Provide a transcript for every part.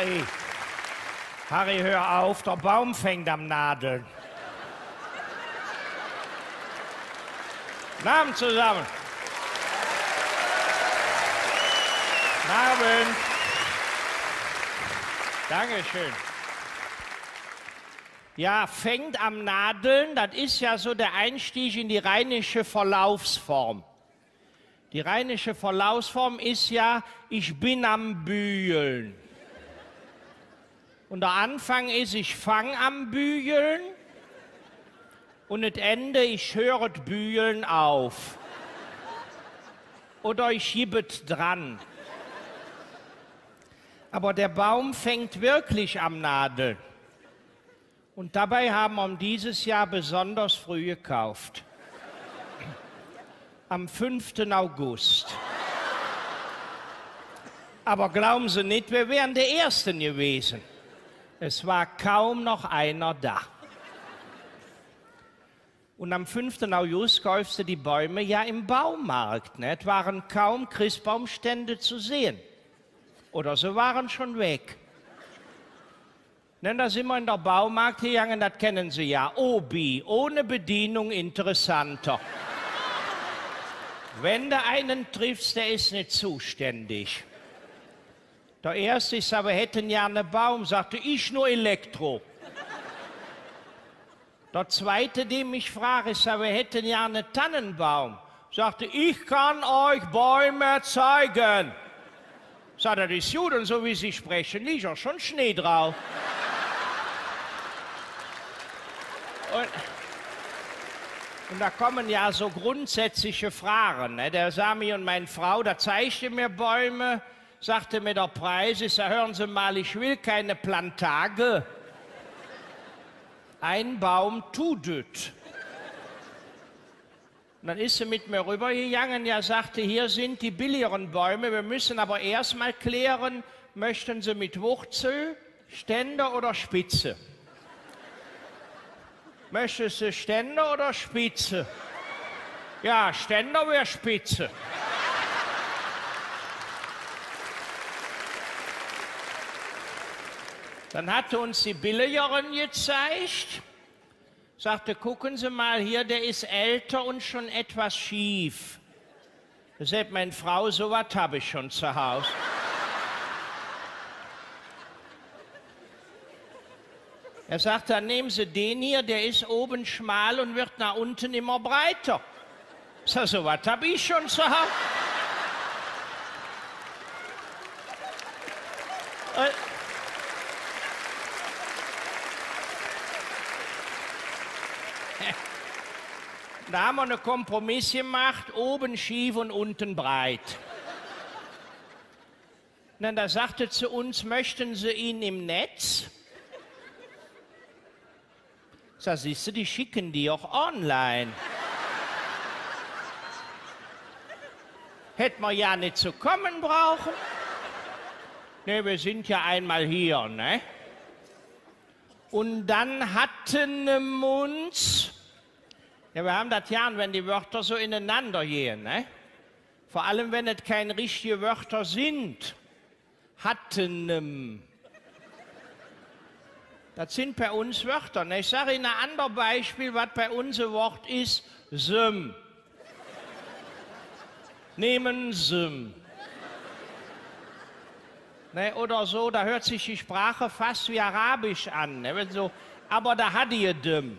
Harry, Harry, hör auf, der Baum fängt am Nadeln. Namen zusammen. Abend. Dankeschön. Ja, fängt am Nadeln, das ist ja so der Einstieg in die rheinische Verlaufsform. Die rheinische Verlaufsform ist ja, ich bin am Bügeln. Und der Anfang ist, ich fange am Bügeln. Und das Ende, ich höre das Bügeln auf. Oder ich hibbet dran. Aber der Baum fängt wirklich am Nadel. Und dabei haben wir dieses Jahr besonders früh gekauft. Am 5. August. Aber glauben Sie nicht, wir wären der Ersten gewesen. Es war kaum noch einer da. Und am 5. August kaufst du die Bäume ja im Baumarkt. Es waren kaum Christbaumstände zu sehen. Oder sie waren schon weg. Denn da sind wir in der Baumarkt gegangen, das kennen Sie ja. Obi, ohne Bedienung interessanter. Wenn du einen triffst, der ist nicht zuständig. Der erste ist aber, hätten ja einen Baum, sagte ich nur Elektro. Der zweite, dem ich frage, ist aber, hätten ja einen Tannenbaum, sagte ich kann euch Bäume zeigen. Sagt er, das ist gut und so wie Sie sprechen, liegt auch schon Schnee drauf. Und, und, da kommen ja so grundsätzliche Fragen. Ne? Der Sami und meine Frau, da zeigte mir Bäume, sagte mir der Preis, ich sage, hören Sie mal, ich will keine Plantage. Ein Baum tut es. Und dann ist sie mit mir rübergegangen, ja, sagte, hier sind die billigeren Bäume, wir müssen aber erstmal klären, möchten Sie mit Wurzel, Ständer oder Spitze? Möchtest du Ständer oder Spitze? Ja, Ständer wäre Spitze. Dann hatte uns die billigeren gezeigt sagte, gucken Sie mal hier, der ist älter und schon etwas schief. Da sagt meine Frau, so was habe ich schon zu Hause. Er sagt, dann nehmen Sie den hier, der ist oben schmal und wird nach unten immer breiter. Ich sage, so was habe ich schon zu Hause. Da haben wir einen Kompromiss gemacht, oben schief und unten breit. dann da sagte zu uns, möchten Sie ihn im Netz? Da siehst du, die schicken die auch online. Hätten wir ja nicht zu kommen brauchen. Ne, wir sind ja einmal hier, ne? Und dann hatten wir uns ja, wir haben das ja, wenn die Wörter so ineinander gehen. Ne? Vor allem, wenn es keine richtigen Wörter sind. Hatten. Das sind bei uns Wörter. Ne? Ich sage Ihnen ein anderes Beispiel, was bei uns ein Wort ist. Sim. Nehmen Sim. Ne, oder so, da hört sich die Sprache fast wie Arabisch an. Ne? So, aber da hat ihr Dim.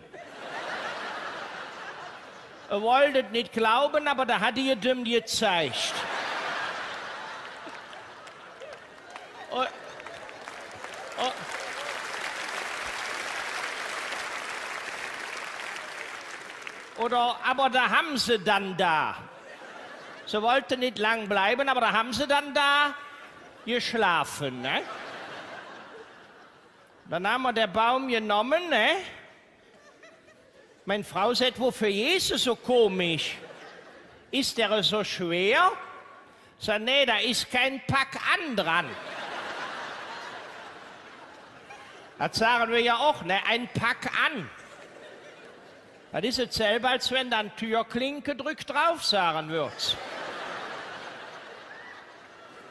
Ihr wolltet nicht glauben, aber da hat ihr dem gezeigt. Oh, oh. Oder, aber da haben sie dann da. Sie wollten nicht lang bleiben, aber da haben sie dann da geschlafen. Ne? Dann haben wir den Baum genommen, ne? Meine Frau sagt, wofür Jesus so komisch? Ist der so schwer? Sag, nee, da ist kein Pack an dran. Das sagen wir ja auch, ne? Ein Pack an. Das ist es selber, als wenn dann Türklinke drückt drauf sagen würdest.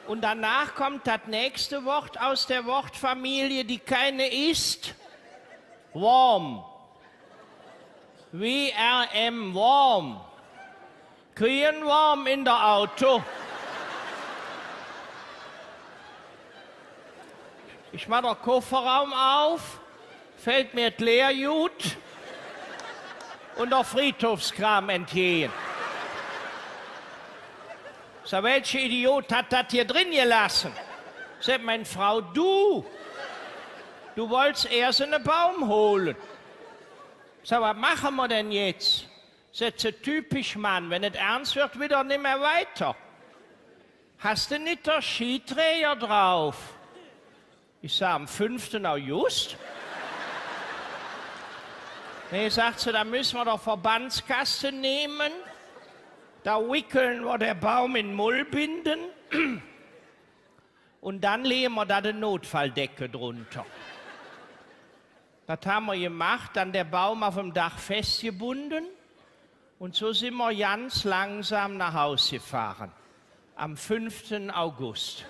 Und danach kommt das nächste Wort aus der Wortfamilie, die keine ist. Warm. W-R-M, warm. Kriegen warm in der Auto. Ich mache den Kofferraum auf, fällt mir das Leerjut und der Friedhofskram entgehen. So, welcher Idiot hat das hier drin gelassen? Sagt meine Frau, du, du wolltest erst einen Baum holen. So, was machen wir denn jetzt? Sätze typisch Mann, wenn es ernst wird, wieder nicht mehr weiter. Hast du nicht der Skiträger drauf? Ich sage, am 5. August? Nee, sagt sie, da müssen wir doch Verbandskasse nehmen. Da wickeln wir den Baum in Mullbinden. Und dann legen wir da die Notfalldecke drunter. Das haben wir gemacht, dann der Baum auf dem Dach festgebunden. Und so sind wir ganz langsam nach Hause gefahren. Am 5. August.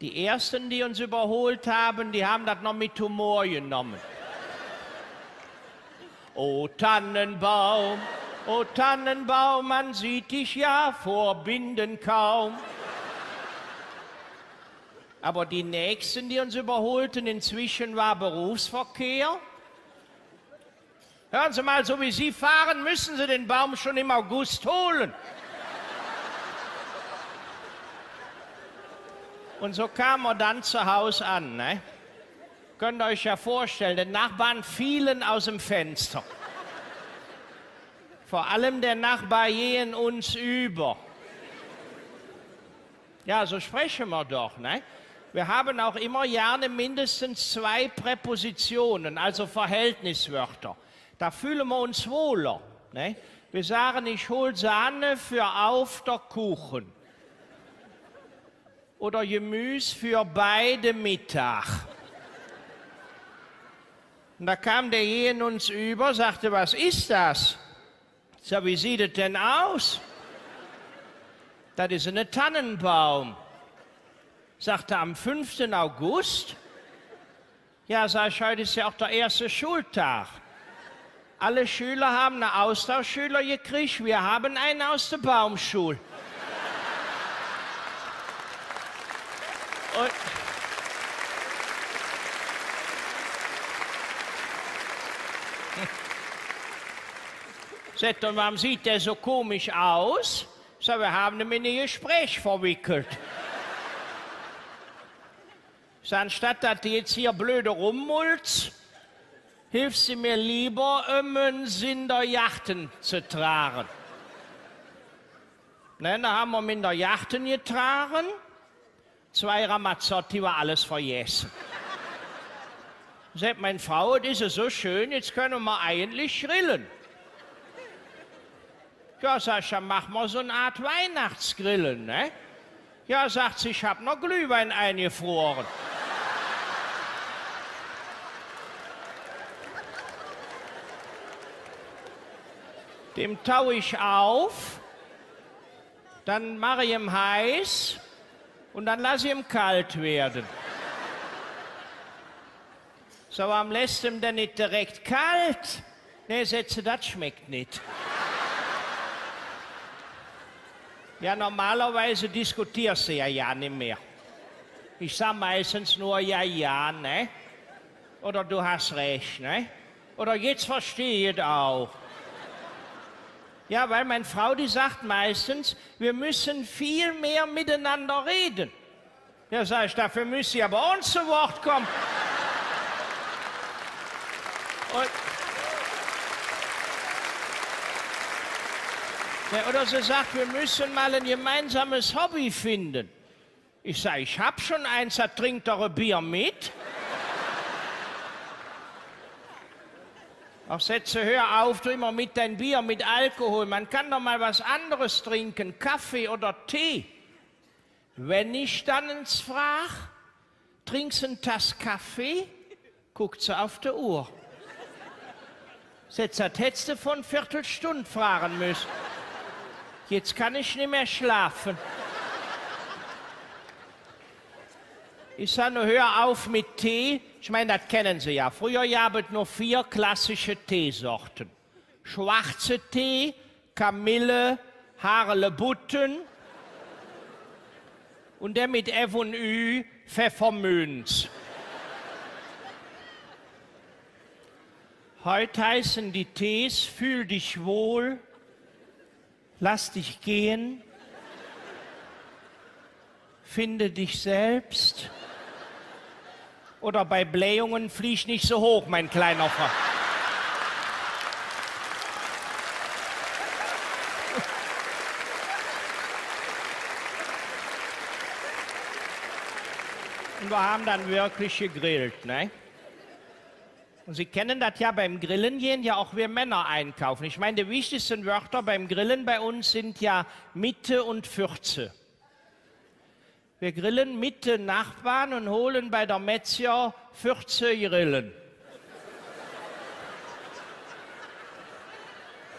Die ersten, die uns überholt haben, die haben das noch mit Humor genommen. O Tannenbaum, o Tannenbaum, man sieht dich ja vor Binden kaum. Aber die nächsten, die uns überholten, inzwischen war Berufsverkehr. Hören Sie mal, so wie Sie fahren, müssen Sie den Baum schon im August holen. Und so kamen wir dann zu Hause an. Ne? Könnt ihr euch ja vorstellen, die Nachbarn fielen aus dem Fenster. Vor allem der Nachbar gehen uns über. Ja, so sprechen wir doch. Ne? Wir haben auch immer gerne mindestens zwei Präpositionen, also Verhältniswörter. Da fühlen wir uns wohler. Ne? Wir sagen, ich hol Sahne für auf der Kuchen oder Gemüse für beide Mittag. Und da kam der Ehen uns über, sagte, was ist das? So, wie sieht es denn aus? Das ist ein Tannenbaum. Sagte am 5. August. Ja, sag ich, heute ist ja auch der erste Schultag. Alle Schüler haben eine Austauschschüler gekriegt, wir haben einen aus der Baumschule. Und Sagt, und warum sieht der so komisch aus? So, wir haben ihn in ein Gespräch verwickelt. So, anstatt dass du jetzt hier blöde rummulzt, hilfst du mir lieber, einen Sinn der Yachten zu tragen. Ne, da haben wir in der Yachten getragen zwei Ramazzotti war alles vergessen. Sagt meine Frau, das ist so schön, jetzt können wir eigentlich grillen. Ja, dann machen wir so eine Art Weihnachtsgrillen, ne? Ja, sagt sie, ich habe noch Glühwein eingefroren. Dem tau ich auf, dann mache ich ihm heiß und dann lasse ich ihm kalt werden. So, warum lässt ihm denn nicht direkt kalt? Nee, Sätze, das schmeckt nicht. Ja, normalerweise diskutierst du ja ja nicht mehr. Ich sage meistens nur ja, ja, ne? Oder du hast recht, ne? Oder jetzt verstehe ich auch. Ja, weil meine Frau, die sagt meistens, wir müssen viel mehr miteinander reden. Ja, sag ich, dafür müsst ihr aber uns zu Wort kommen. Und, oder sie sagt, wir müssen mal ein gemeinsames Hobby finden. Ich sage, ich habe schon eins, da trinkt ein Bier mit. Ach, setze, hör auf, du immer mit dein Bier, mit Alkohol. Man kann doch mal was anderes trinken, Kaffee oder Tee. Wenn ich dann ins frag, trinkst einen Tass Kaffee, guckt sie auf die Uhr. Jetzt das hättest du von Viertelstunde fragen müssen. Jetzt kann ich nicht mehr schlafen. Ich sage nur, hör auf mit Tee. Ich meine, das kennen Sie ja. Früher gab es nur vier klassische Teesorten. Schwarze Tee, Kamille, Harlebutten und der mit F und Ü, Pfeffermünz. Heute heißen die Tees, fühl dich wohl, lass dich gehen, finde dich selbst. Oder bei Blähungen flieg nicht so hoch, mein kleiner Frau. Und wir haben dann wirklich gegrillt, ne? Und Sie kennen das ja beim Grillen gehen ja auch wir Männer einkaufen. Ich meine, die wichtigsten Wörter beim Grillen bei uns sind ja Mitte und Fürze. Wir grillen mit den Nachbarn und holen bei der Metzger Fürze Grillen.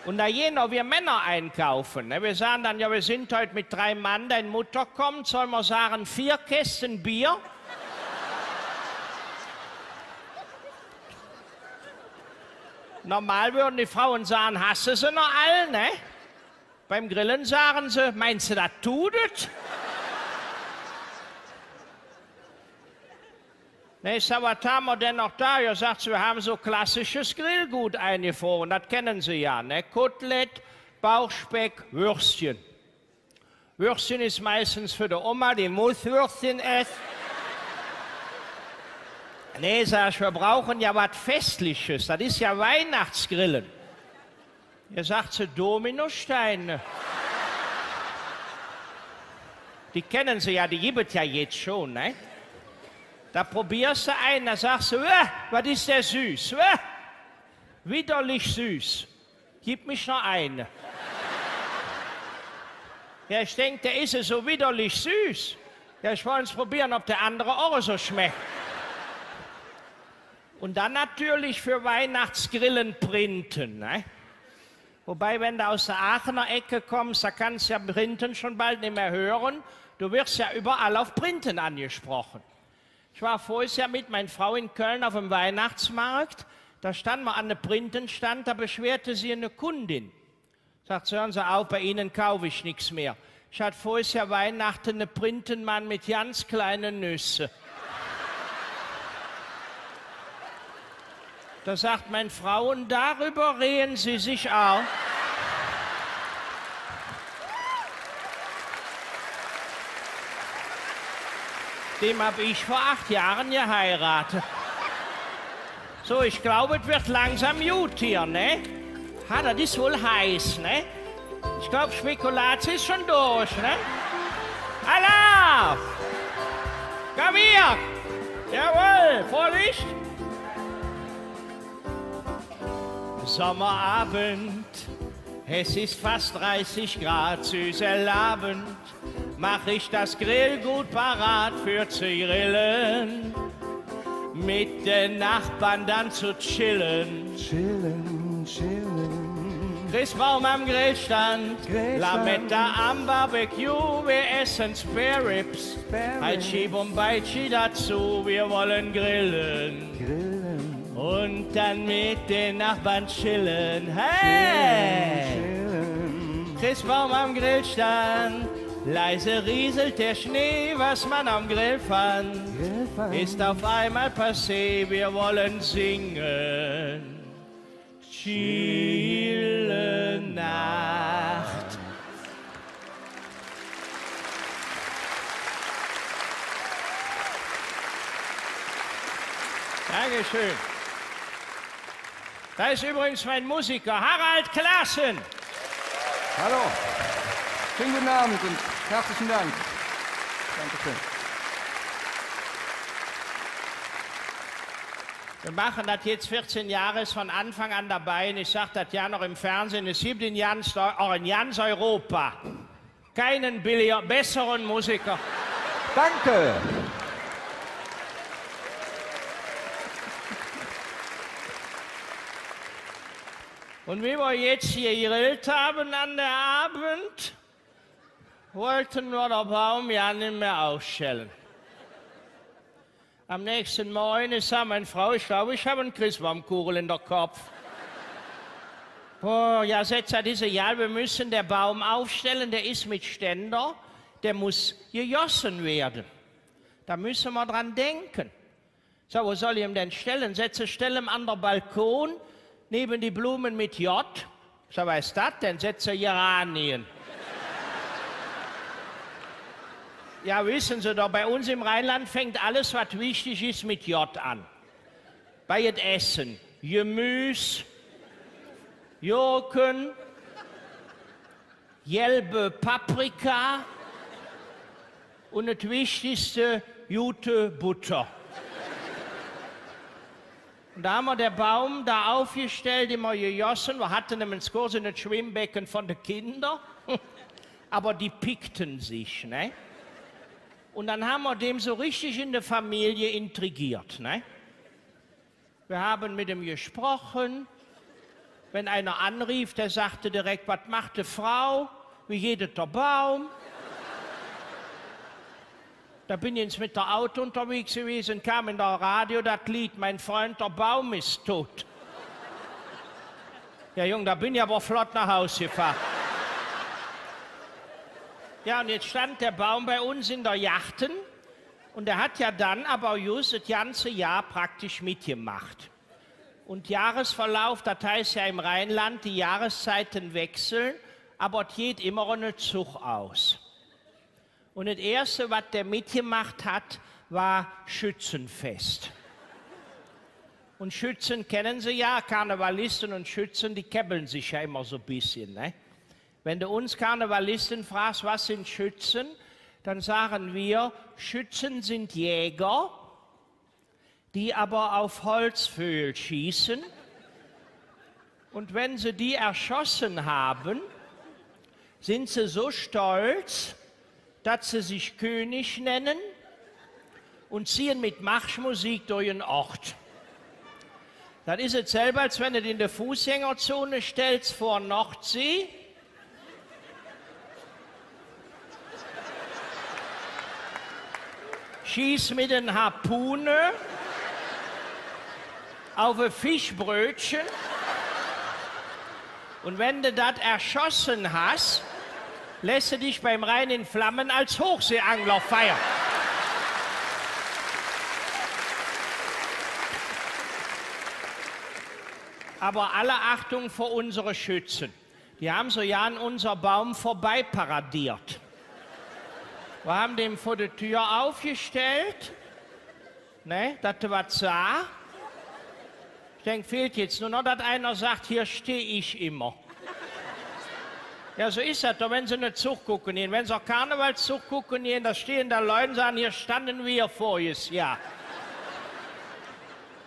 Und da auch wir Männer einkaufen. Ne? Wir sagen dann, ja, wir sind heute mit drei Mann, deine Mutter kommt, sollen wir sagen, vier Kästen Bier? Normal würden die Frauen sagen, hast du sie noch alle, ne? Beim Grillen sagen sie, meinst du, das tut Ne, ich sag, was haben wir denn noch da? Ja, sagt wir haben so klassisches Grillgut eingefroren, das kennen Sie ja, ne? Kotelett, Bauchspeck, Würstchen. Würstchen ist meistens für die Oma, die muss Würstchen essen. Nee, sag ich, wir brauchen ja was Festliches. Das ist ja Weihnachtsgrillen. Ihr sagt sie Dominosteine. Die kennen sie ja, die gibt es ja jetzt schon, ne? Da probierst du einen, da sagst du, äh, was ist der süß? Äh, widerlich süß. Gib mich noch eine. Ja, ich denke, der ist so widerlich süß. Ja, ich wollte es probieren, ob der andere auch so schmeckt. Und dann natürlich für Weihnachtsgrillen printen. Ne? Wobei, wenn du aus der Aachener Ecke kommst, da kannst du ja Printen schon bald nicht mehr hören. Du wirst ja überall auf Printen angesprochen. Ich war vorhin ja mit meiner Frau in Köln auf dem Weihnachtsmarkt. Da stand man an einem Printenstand, da beschwerte sie eine Kundin. Sagt, hören Sie auf, bei Ihnen kaufe ich nichts mehr. Ich hatte vorhin ja Weihnachten einen Printenmann mit ganz kleinen Nüsse. Da sagt mein Frau, und darüber reden Sie sich auch. Dem habe ich vor acht Jahren geheiratet. So, ich glaube, es wird langsam gut hier, ne? Ha, das ist wohl heiß, ne? Ich glaube, Spekulation ist schon durch, ne? Allah! Komm hier! Jawohl, Vorlicht! Sommerabend, es ist fast 30 Grad, süßer Abend, mach ich das Grillgut parat für zu grillen, mit den Nachbarn dann zu chillen. Chillen, chillen. Christbaum am Grillstand, Grillstand. Lametta am Barbecue, wir essen Spare Ribs. Schieb und Beitschi dazu, wir wollen grillen. Grillen. Und dann mit den Nachbarn chillen. Hey! Chillen. Christbaum am Grillstand. Leise rieselt der Schnee, was man am Grill fand. Ist auf einmal passé, wir wollen singen. Chile Nacht. Dankeschön. Da ist übrigens mein Musiker Harald Klaassen. Hallo. Schönen guten Abend und herzlichen Dank. Dankeschön. Wir machen das jetzt 14 Jahre, ist von Anfang an dabei. Und ich sage das ja noch im Fernsehen, es gibt in ganz, auch in ganz Europa keinen billiger, besseren Musiker. Danke. Und wie wir jetzt hier gegrillt haben an der Abend, wollten wir den Baum ja nicht mehr aufstellen. Am nächsten Morgen sah meine Frau, ich glaube, ich habe einen Christbaumkuchen in der Kopf. Oh, ja, setzt er diese, ja, wir müssen den Baum aufstellen, der ist mit Ständer, der muss gejossen werden. Da müssen wir dran denken. So, wo soll ich ihn denn stellen? Setze Stelle an der Balkon, neben die Blumen mit J. So, was ist das denn? Setze Geranien. Ja, wissen Sie doch, bei uns im Rheinland fängt alles, was wichtig ist, mit J an. Bei dem Essen. Gemüse, Gurken, gelbe Paprika und das Wichtigste, gute Butter. Und da haben wir den Baum da aufgestellt, immer gejossen. Wir hatten nämlich kurz in das Schwimmbecken von den Kindern. Aber die pickten sich, ne? Und dann haben wir dem so richtig in der Familie intrigiert. Ne? Wir haben mit ihm gesprochen. Wenn einer anrief, der sagte direkt, was macht die Frau? Wie geht der Baum? Da bin ich jetzt mit der Auto unterwegs gewesen, kam in der Radio das Lied, mein Freund, der Baum ist tot. Ja, Junge, da bin ich aber flott nach Hause gefahren. Ja, und jetzt stand der Baum bei uns in der Yachten und er hat ja dann aber just das ganze Jahr praktisch mitgemacht. Und Jahresverlauf, das heißt ja im Rheinland, die Jahreszeiten wechseln, aber es geht immer eine Zug aus. Und das Erste, was der mitgemacht hat, war Schützenfest. Und Schützen kennen Sie ja, Karnevalisten und Schützen, die kebbeln sich ja immer so ein bisschen. Ne? Wenn du uns Karnevalisten fragst, was sind Schützen, dann sagen wir, Schützen sind Jäger, die aber auf Holzvögel schießen. Und wenn sie die erschossen haben, sind sie so stolz, dass sie sich König nennen und ziehen mit Marschmusik durch den Ort. Das ist es selber, als wenn du in der Fußgängerzone stellst vor Nordsee schieß mit den Harpune auf ein Fischbrötchen. Und wenn du das erschossen hast, lässt du dich beim Rhein in Flammen als Hochseeangler feiern. Aber alle Achtung vor unsere Schützen. Die haben so ja an unser Baum vorbei paradiert. Wir haben den vor der Tür aufgestellt, ne, dass er was sah. Ich denke, fehlt jetzt nur noch, dass einer sagt, hier stehe ich immer. Ja, so ist das doch, wenn Sie eine Zug gucken gehen. Wenn Sie auch Karnevalszug gucken gehen, da stehen da Leute und sagen, hier standen wir voriges Jahr.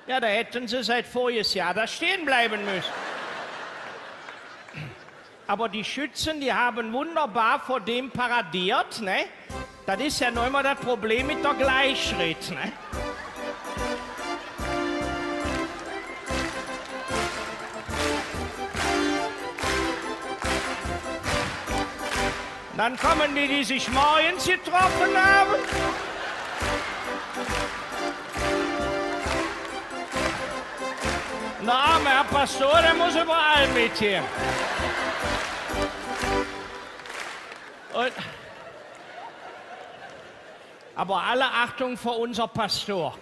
Ja, da hätten Sie seit voriges Jahr da stehen bleiben müssen. Aber die Schützen, die haben wunderbar vor dem paradiert, ne? Das ist ja noch immer das Problem mit der Gleichschritt. Ne? Dann kommen die, die sich morgens getroffen haben. Arme Herr Pastor, der muss überall mit hier. Und aber alle Achtung vor unser Pastor.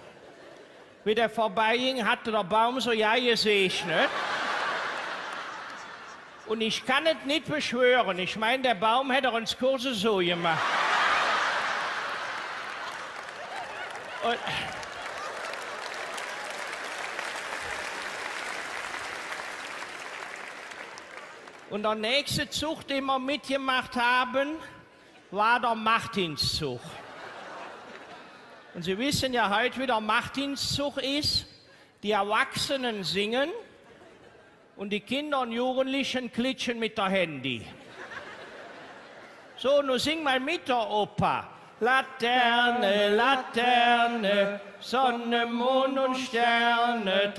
Wie der vorbeiging, hatte der Baum so ja gesegnet. Und ich kann es nicht beschwören. Ich meine, der Baum hätte uns Kurse so gemacht. Und Und der nächste Zug, den wir mitgemacht haben, war der Martinszug. Und Sie wissen ja heute, wie der Martinszug ist. Die Erwachsenen singen und die Kinder und Jugendlichen klitschen mit der Handy. So, nun sing mal mit der Opa. Laterne, Laterne, Sonne, Mond und Sterne,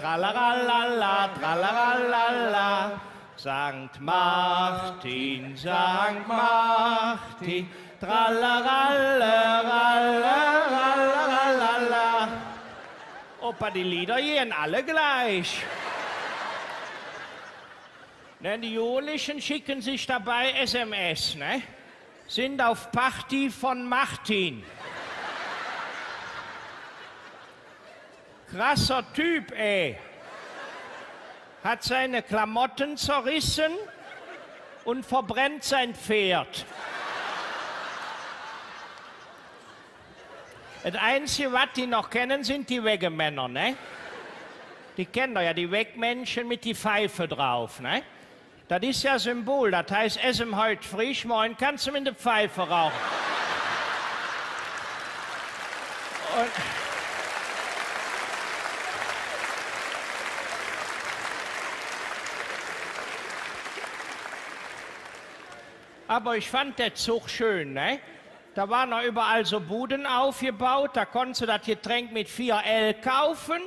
Sankt Martin, Sankt Martin, tralalalalalala. Opa, die Lieder gehen alle gleich. Denn die Julischen schicken sich dabei SMS, ne? Sind auf Party von Martin. Krasser Typ, ey. Hat seine Klamotten zerrissen und verbrennt sein Pferd. Das Einzige, was die noch kennen, sind die Wegemänner, ne? Die kennen doch ja die Wegmenschen mit die Pfeife drauf, ne? Das ist ja Symbol, das heißt, essen heute frisch, morgen kannst du mit der Pfeife rauchen. Und Aber ich fand den Zug schön, ne? Da waren noch überall so Buden aufgebaut, da konntest du das Getränk mit 4L kaufen.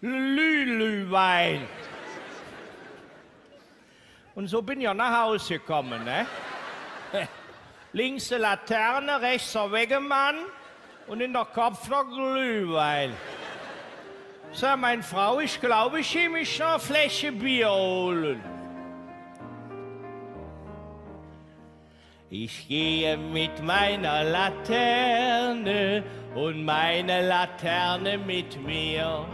Lülüwein. Und so bin ich nach Hause gekommen, ne? Links die Laterne, rechts der Wegemann und in der Kopf noch Glühwein. Sag, meine Frau, ich glaube, ich mich noch eine Fläche Bier holen. Ich gehe mit meiner Laterne und meine Laterne mit mir.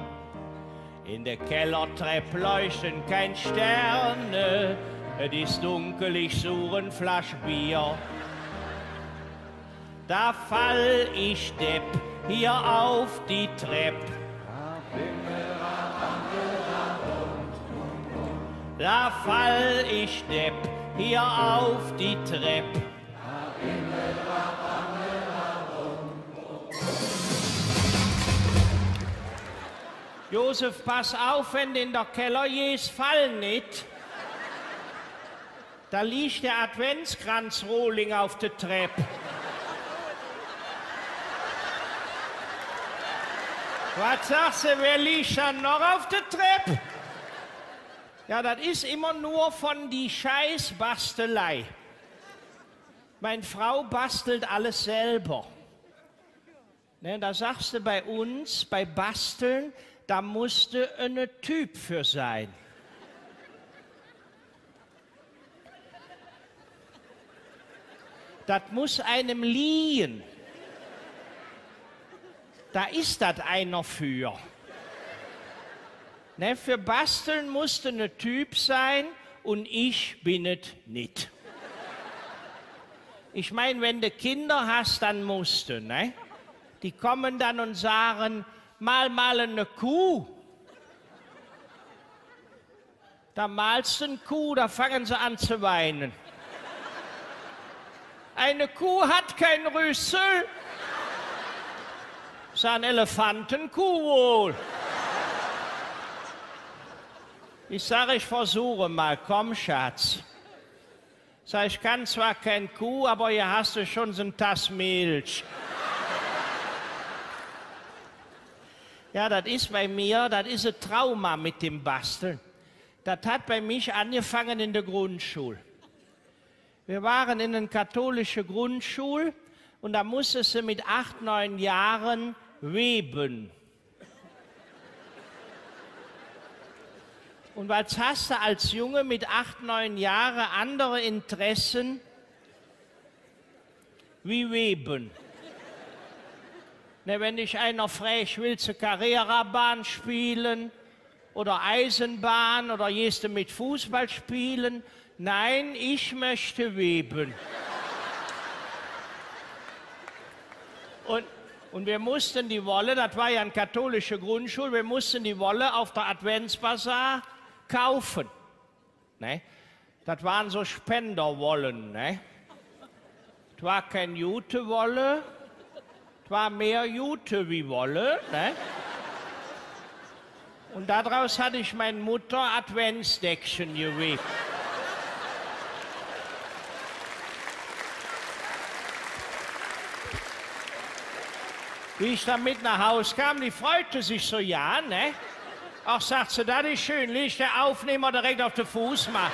In der Kellertreppe leuchten kein Sterne, es ist dunkel, ich suche ein Flasch Bier. Da fall ich depp hier auf die Treppe. Da fall ich depp hier auf die Treppe. Josef, pass auf, wenn du in der Keller gehst, fall nicht. Da liegt der Adventskranzrohling auf der Treppe. Was sagst du, wer liegt dann noch auf der Treppe? Ja, das ist immer nur von die Scheißbastelei. Meine Frau bastelt alles selber. Ne, da sagst du bei uns, bei Basteln, da musste ein Typ für sein. Das muss einem liehen. Da ist das einer für. Ne, für Basteln musste ein Typ sein und ich bin es nicht. Ich meine, wenn du Kinder hast, dann musst du. Ne? Die kommen dann und sagen, mal mal eine Kuh. Da malst du eine Kuh, da fangen sie an zu weinen. Eine Kuh hat kein Rüssel. Das ist ein Elefantenkuh wohl. Ich sage, ich versuche mal, komm, Schatz. Sag, ich kann zwar kein Kuh, aber hier hast du schon so ein Tass Milch. Ja, das ist bei mir, das ist ein Trauma mit dem Basteln. Das hat bei mich angefangen in der Grundschule. Wir waren in einer katholischen Grundschule und da musstest du mit acht, neun Jahren weben. Und was hast du als Junge mit acht, neun Jahren andere Interessen wie Weben? Ne, wenn dich einer fragt, willst du Carrera-Bahn spielen oder Eisenbahn oder gehst du mit Fußball spielen? Nein, ich möchte weben. Und, und wir mussten die Wolle, das war ja eine katholische Grundschule, wir mussten die Wolle auf der Adventsbasar kaufen. Ne? Das waren so Spenderwollen. Ne? Das war kein Jutewolle, das war mehr Jute wie Wolle. Ne? Und daraus hatte ich meine Mutter Adventsdeckchen gewebt. Wie ich damit nach Hause kam, die freute sich so, ja, ne? Ach, sagt sie, das ist schön. Liegt der Aufnehmer direkt auf den Fuß, mal.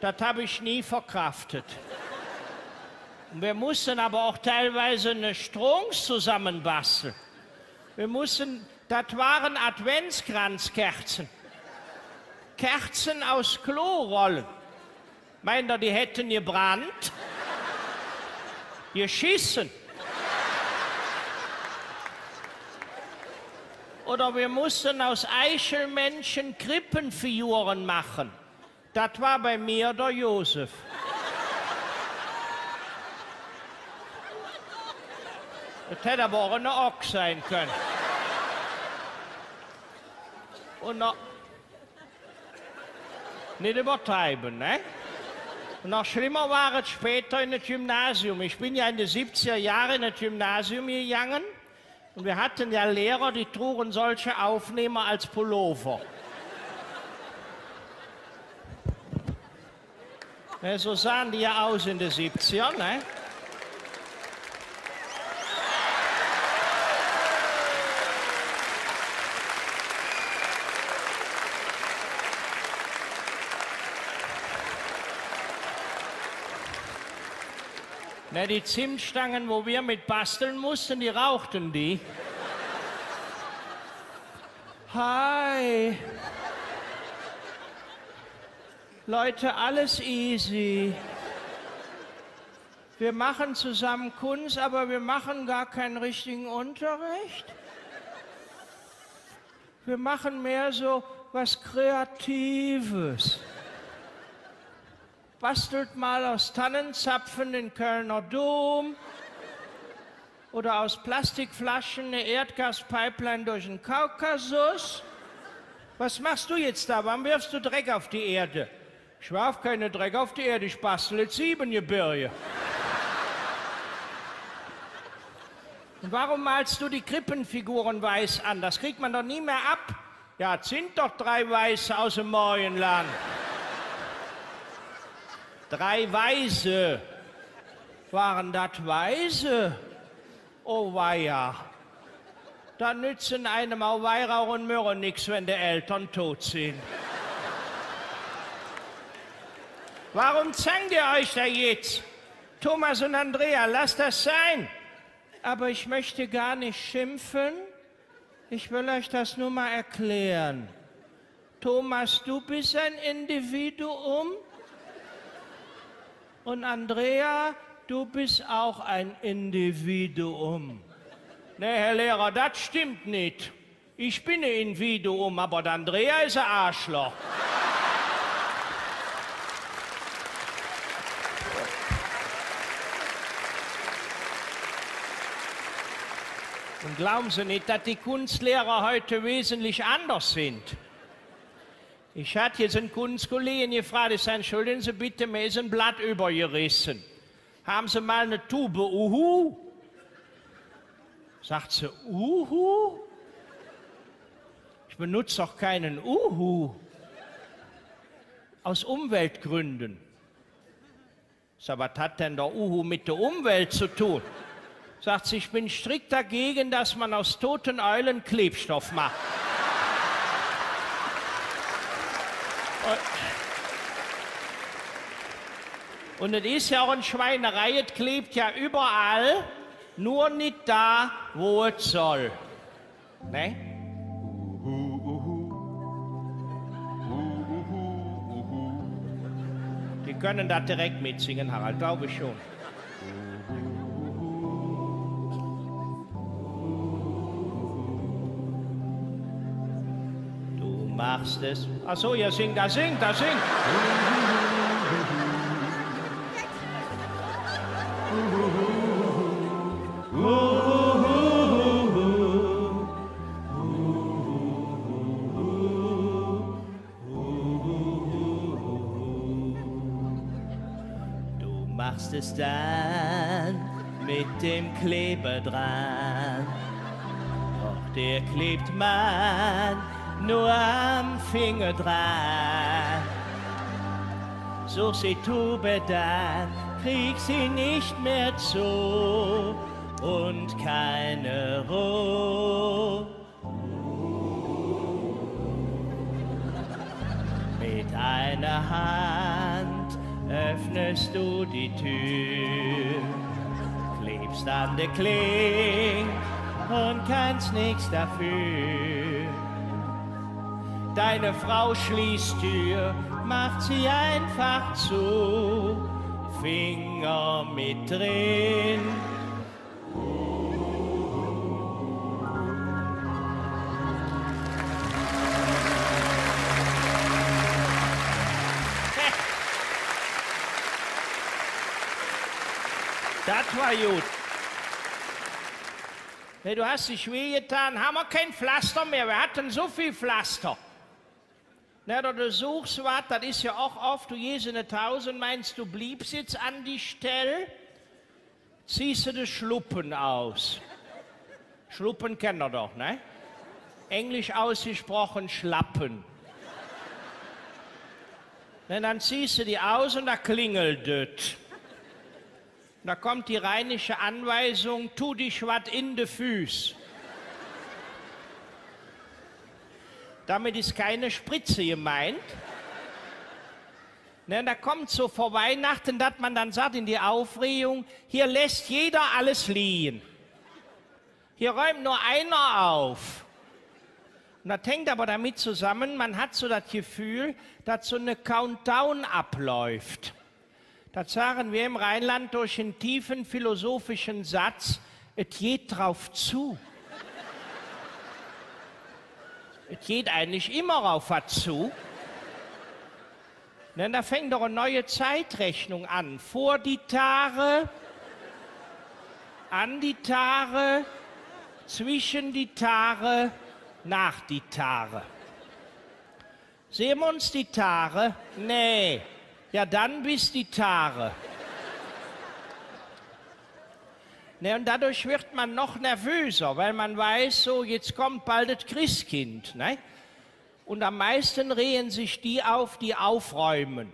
das habe ich nie verkraftet. Wir mussten aber auch teilweise eine Strunks zusammenbasteln. Wir mussten, das waren Adventskranzkerzen. Kerzen aus Klorollen. Meint ihr, die hätten gebrannt? Geschissen. Oder wir mussten aus Eichelmännchen Krippenfiguren machen. Das war bei mir der Josef. Das hätte aber auch eine Ochs sein können. Und noch. Nicht übertreiben, ne? Und noch schlimmer war es später in das Gymnasium. Ich bin ja in den 70er Jahren in das Gymnasium gegangen und wir hatten ja Lehrer, die trugen solche Aufnehmer als Pullover. Ne, so sahen die ja aus in den 70ern, ne? Na, die Zimtstangen, wo wir mit basteln mussten, die rauchten die. Hi. Leute, alles easy. Wir machen zusammen Kunst, aber wir machen gar keinen richtigen Unterricht. Wir machen mehr so was Kreatives bastelt mal aus Tannenzapfen den Kölner Dom oder aus Plastikflaschen eine Erdgaspipeline durch den Kaukasus. Was machst du jetzt da? Warum wirfst du Dreck auf die Erde? Ich warf keine Dreck auf die Erde, ich bastel jetzt Siebengebirge. Und warum malst du die Krippenfiguren weiß an? Das kriegt man doch nie mehr ab. Ja, sind doch drei Weiße aus dem Morgenland. Drei Weise. Waren das Weise? Oh weia. Da nützen einem auch Weihrauch und Myrrhe nichts, wenn die Eltern tot sind. Warum zankt ihr euch da jetzt? Thomas und Andrea, lasst das sein. Aber ich möchte gar nicht schimpfen. Ich will euch das nur mal erklären. Thomas, du bist ein Individuum und Andrea, du bist auch ein Individuum. Nee, Herr Lehrer, das stimmt nicht. Ich bin ein Individuum, aber der Andrea ist ein Arschloch. Und glauben Sie nicht, dass die Kunstlehrer heute wesentlich anders sind. Ich hatte jetzt einen Kunstkollegen gefragt, ich sage, entschuldigen Sie bitte, mir ist ein Blatt übergerissen. Haben Sie mal eine Tube Uhu? Sagt sie, Uhu? Ich benutze doch keinen Uhu. Aus Umweltgründen. So, was hat denn der Uhu mit der Umwelt zu tun? Sagt sie, ich bin strikt dagegen, dass man aus toten Eulen Klebstoff macht. Und es ist ja auch eine Schweinerei, es klebt ja überall, nur nicht da, wo es soll. Ne? Die können da direkt mitsingen, Harald, glaube ich schon. Machst es. Ach so, ihr singt, da singt, da singt. Du machst es dann mit dem Kleber dran. Doch der klebt man nur am Finger dran. Such sie Tube dann, krieg sie nicht mehr zu und keine Ruhe. Mit einer Hand öffnest du die Tür, klebst an der Kling und kannst nichts dafür. Deine Frau schließt Tür, macht sie einfach zu, Finger mit drin. Das war gut. Hey, du hast dich wehgetan, haben wir kein Pflaster mehr. Wir hatten so viel Pflaster. Na, du, suchst was, das ist ja auch oft, du gehst in eine Tausend, meinst du, bliebst jetzt an die Stelle, ziehst du das Schluppen aus. Schluppen kennt ihr doch, ne? Englisch ausgesprochen Schlappen. Na, dann ziehst du die aus und da klingelt es. Da kommt die rheinische Anweisung, tu dich wat in de Füß. Damit ist keine Spritze gemeint. Ne, da kommt so vor Weihnachten, dass man dann sagt in die Aufregung, hier lässt jeder alles liegen. Hier räumt nur einer auf. Und das hängt aber damit zusammen, man hat so das Gefühl, dass so eine Countdown abläuft. Das sagen wir im Rheinland durch einen tiefen philosophischen Satz, es geht drauf zu. Es geht eigentlich immer auf was zu. Denn da fängt doch eine neue Zeitrechnung an. Vor die Tage, an die Tage, zwischen die Tage, nach die Tage. Sehen wir uns die Tage? Nee. Ja, dann bis die Tage. Ne, und dadurch wird man noch nervöser, weil man weiß, so jetzt kommt bald das Christkind. Ne? Und am meisten rehen sich die auf, die aufräumen.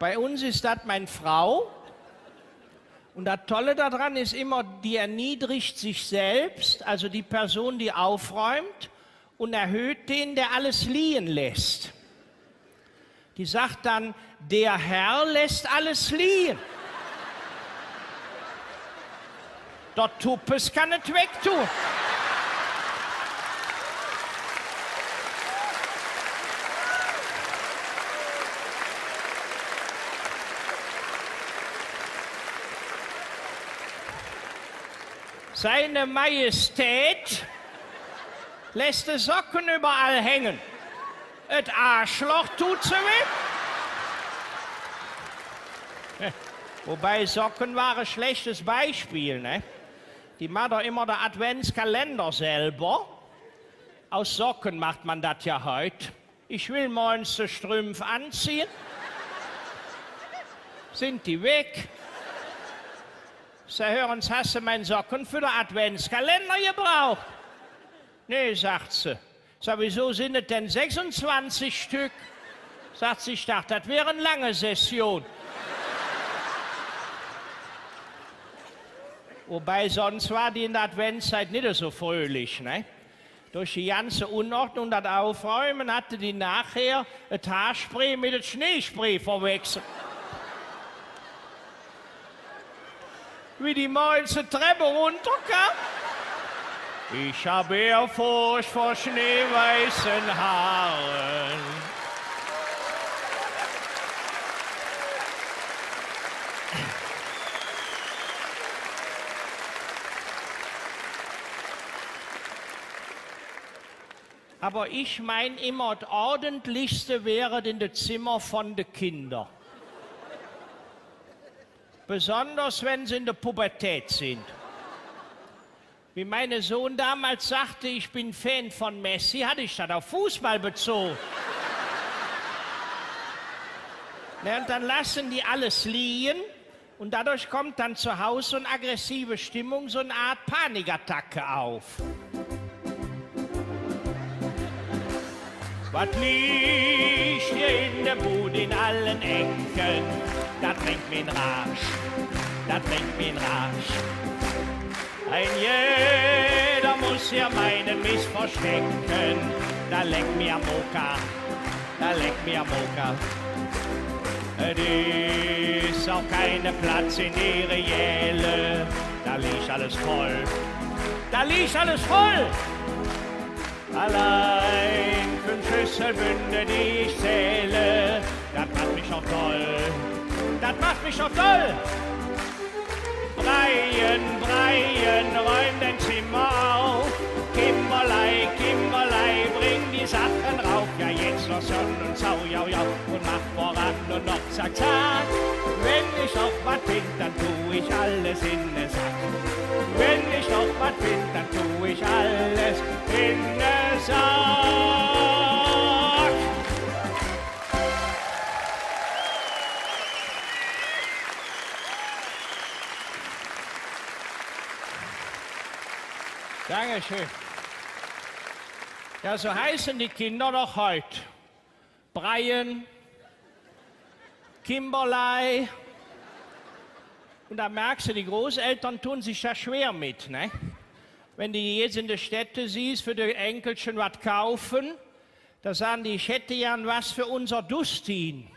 Bei uns ist das meine Frau. Und das Tolle daran ist immer, die erniedrigt sich selbst, also die Person, die aufräumt, und erhöht den, der alles liegen lässt. Die sagt dann, der Herr lässt alles liegen. Dort Tuppes kann es wegtun. Seine Majestät lässt die Socken überall hängen. Das Arschloch tut sie weh. Wobei Socken war ein schlechtes Beispiel. Ne? Die macht doch immer der Adventskalender selber. Aus Socken macht man das ja heute. Ich will morgens Strümpf anziehen. Sind die weg? Sie hören, hast du meinen Socken für den Adventskalender gebraucht? Nee, sagt sie. Sag, wieso sind es denn 26 Stück? Sagt sie, ich dachte, das wäre eine lange Session. Wobei sonst war die in der Adventszeit nicht so fröhlich. Ne? Durch die ganze Unordnung das Aufräumen hatte die nachher das Haarspray mit dem Schneespray verwechselt. Wie die morgens die Treppe runterkam. Ich habe Ehrfurcht vor schneeweißen Haaren. Aber ich meine immer, das Ordentlichste wäre in das Zimmer von den Kindern. Besonders wenn sie in der Pubertät sind. Wie mein Sohn damals sagte, ich bin Fan von Messi, hatte ich das auf Fußball bezogen. ja, und dann lassen die alles liegen und dadurch kommt dann zu Hause so eine aggressive Stimmung, so eine Art Panikattacke auf. Was liegt hier in der Bude in allen Ecken? Das bringt mir Rasch, das bringt mir Rasch. Ein jeder muss ja meinen Mist verstecken, da leckt mir Moka, da leck mir Moka. Es ist auch keine Platz in ihre Jäle, da liegt alles voll, da liegt alles voll. Allein Schlüsselbünde, die ich zähle, das macht mich auch toll, das macht mich auch toll. Breien, Breien, räum dein Zimmer auf. Kimberlei, Kimberlei, bring die Sachen rauf. Ja, jetzt noch Sonn und Sau, jau, jau, und mach voran und noch zack, zack. Wenn ich noch was find, dann tu ich alles in den Sack. Wenn ich noch was find, dann tu ich alles in den Sack. Dankeschön. Ja, so heißen die Kinder doch heute. Brian, Kimberlei. Und da merkst du, die Großeltern tun sich da schwer mit. Ne? Wenn die jetzt in der Städte siehst, für die Enkelchen was kaufen, da sagen die, ich hätte ja was für unser Dustin.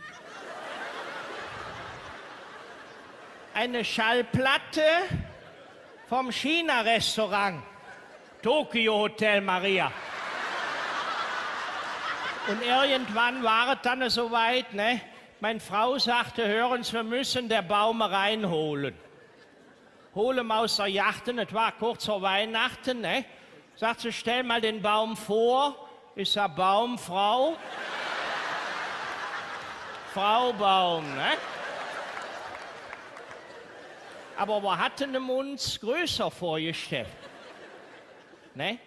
Eine Schallplatte vom China-Restaurant. Tokyo Hotel Maria. Und irgendwann war es dann so weit, ne? Meine Frau sagte, hören Sie, wir müssen der Baum reinholen. Holen aus der Yachten, es war kurz vor Weihnachten, ne? Sagt sie, stell mal den Baum vor. Ich sag, Baum, Frau. Frau Baum, ne? Aber wir hatten uns größer vorgestellt. Ne?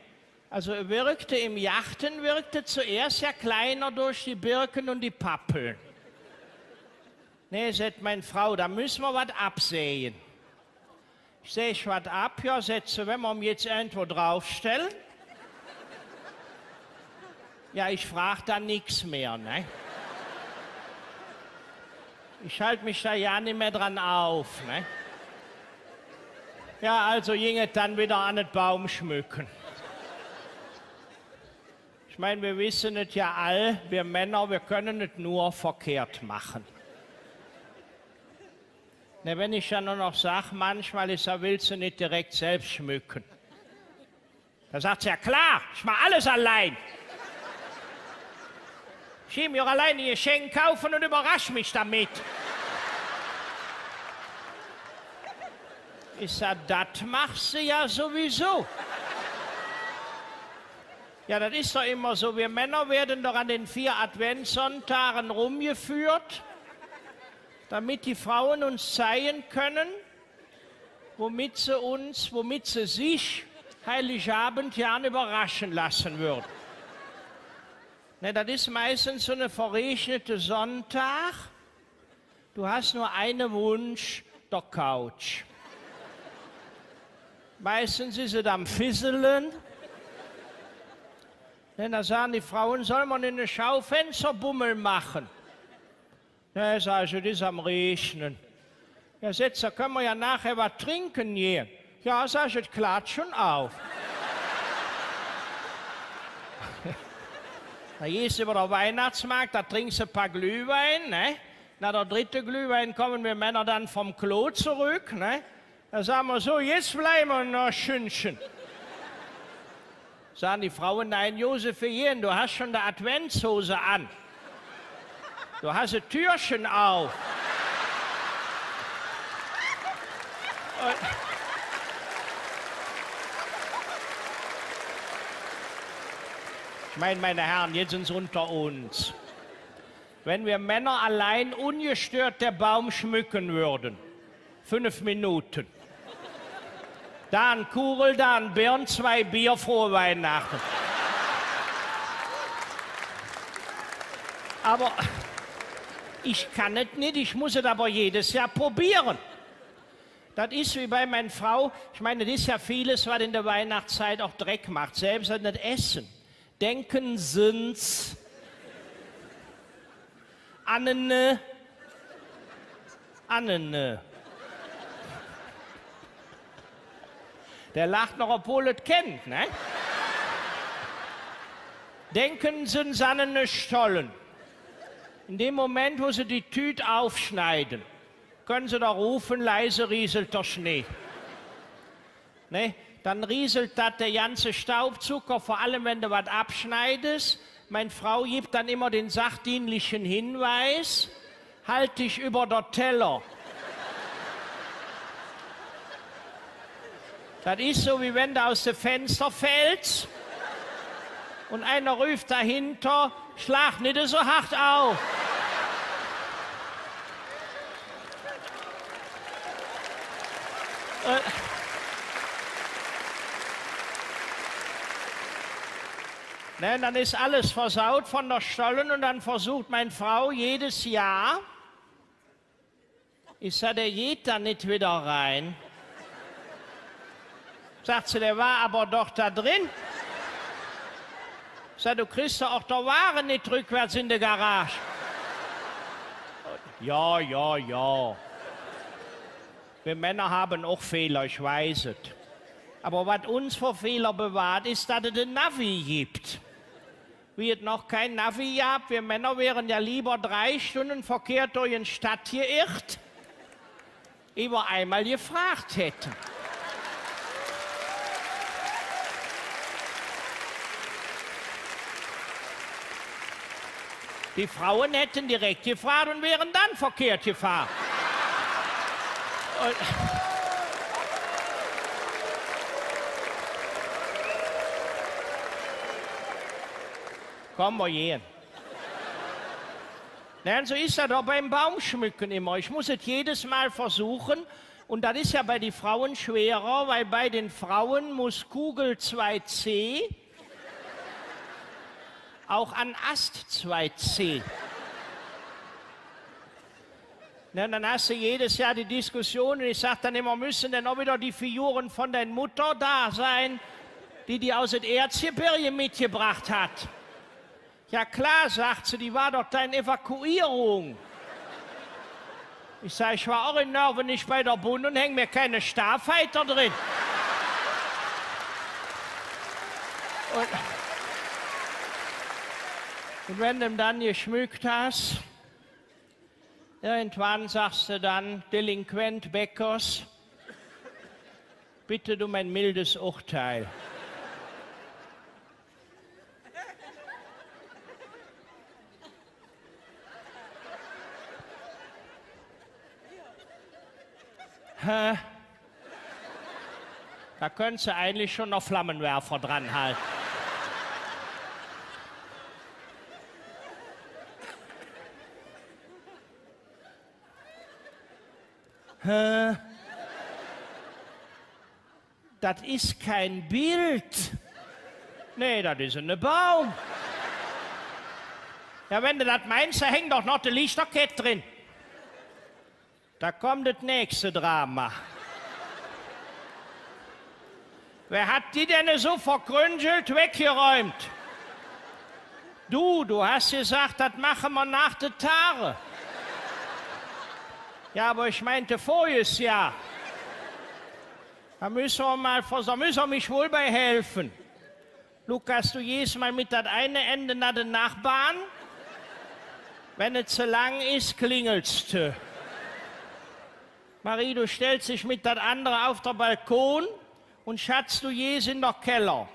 Also er wirkte im Yachten, wirkte zuerst ja kleiner durch die Birken und die Pappeln. Ne, sagt meine Frau, da müssen wir was absehen. Ich sehe ich was ab, ja, setze, wenn wir ihn jetzt irgendwo draufstellen. Ja, ich frage dann nichts mehr, ne? Ich halte mich da ja nicht mehr dran auf, ne? Ja, also ging es dann wieder an den Baum schmücken. Ich meine, wir wissen es ja all, wir Männer, wir können es nur verkehrt machen. Ne, wenn ich ja nur noch sage, manchmal ist er, willst du nicht direkt selbst schmücken. Da sagt sie, ja klar, ich mache alles allein. Ich will mir alleine ihr Geschenk kaufen und überrasch mich damit. Ich sage, das machst du ja sowieso. Ja, das ist doch immer so. Wir Männer werden doch an den vier Adventssonntagen rumgeführt, damit die Frauen uns zeigen können, womit sie uns, womit sie sich Heiligabend ja überraschen lassen würden. Ne, das ist meistens so eine verregnete Sonntag. Du hast nur einen Wunsch, der Couch. Meistens ist es am Fisseln. Denn da sagen die Frauen, soll man in eine Schaufensterbummel machen? Ja, sag ich, das ist am Regnen. Ja, setz, da können wir ja nachher was trinken hier. Ja, sag ich, das klart schon auf. da gehst du über den Weihnachtsmarkt, da trinkst du ein paar Glühwein, ne? Nach der dritten Glühwein kommen wir Männer dann vom Klo zurück, ne? Da sagen wir so, jetzt bleiben wir noch Schünchen. Sagen die Frauen, nein, Josephine, du hast schon eine Adventshose an. Du hast ein Türchen auf. Ich meine, meine Herren, jetzt sind es unter uns. Wenn wir Männer allein ungestört der Baum schmücken würden, fünf Minuten, da ein Kugel, da ein Birn, zwei Bier, frohe Weihnachten. Aber ich kann es nicht, ich muss es aber jedes Jahr probieren. Das ist wie bei meiner Frau. Ich meine, das ist ja vieles, was in der Weihnachtszeit auch Dreck macht. Selbst an das Essen. Denken sind's Annene, Annene. Der lacht noch, obwohl es kennt, ne? Denken Sie an seine Stollen. In dem Moment, wo sie die Tüte aufschneiden, können sie da rufen, leise rieselt der Schnee. Ne? Dann rieselt das der ganze Staubzucker, vor allem wenn du was abschneidest. Meine Frau gibt dann immer den sachdienlichen Hinweis, halt dich über der Teller. Das ist so, wie wenn du aus dem Fenster fällst und einer ruft dahinter, schlag nicht so hart auf. Äh, Ne, dann ist alles versaut von der Stollen und dann versucht meine Frau jedes Jahr, ich sage, der geht da nicht wieder rein. Sagt sie, der war aber doch da drin. Sag, du kriegst doch auch der Ware nicht rückwärts in der Garage. Ja, ja, ja. Wir Männer haben auch Fehler, ich weiß es. Aber was uns vor Fehler bewahrt, ist, dass es den Navi gibt. Wie es noch kein Navi gab, wir Männer wären ja lieber drei Stunden verkehrt durch eine Stadt geirrt, ehe wir einmal gefragt hätten. Die Frauen hätten direkt gefragt und wären dann verkehrt gefahren. Und Kommen wir gehen. Nein, so ist das auch beim Baumschmücken immer. Ich muss es jedes Mal versuchen. Und das ist ja bei den Frauen schwerer, weil bei den Frauen muss Kugel 2c auch an Ast 2c. Na, dann hast du jedes Jahr die Diskussion und ich sage dann immer, müssen denn auch wieder die Figuren von deiner Mutter da sein, die die aus dem Erzgebirge mitgebracht hat. Ja klar, sagt sie, die war doch deine Evakuierung. Ich sage, ich war auch in Norwegen nicht bei der Bund und hänge mir keine Starfighter drin. Und, und wenn du dann geschmückt hast, irgendwann sagst du dann, Delinquent Beckers, bitte um ein mildes Urteil. Da könntest du eigentlich schon noch Flammenwerfer dran halten. Das ist kein Bild. Nee, das ist ein Baum. Ja, wenn du das meinst, da hängt doch noch die Lichterkette drin. Da kommt das nächste Drama. Wer hat die denn so verkrünchelt weggeräumt? Du, du hast gesagt, das machen wir nach der Tare. Ja, aber ich meinte voriges Jahr. Da müssen wir mal, da müssen wir mich wohl bei helfen. Lukas, du gehst mal mit das eine Ende nach den Nachbarn. Wenn es zu lang ist, klingelst du. Marie, du stellst dich mit das andere auf der Balkon und Schatz, du gehst in der Keller.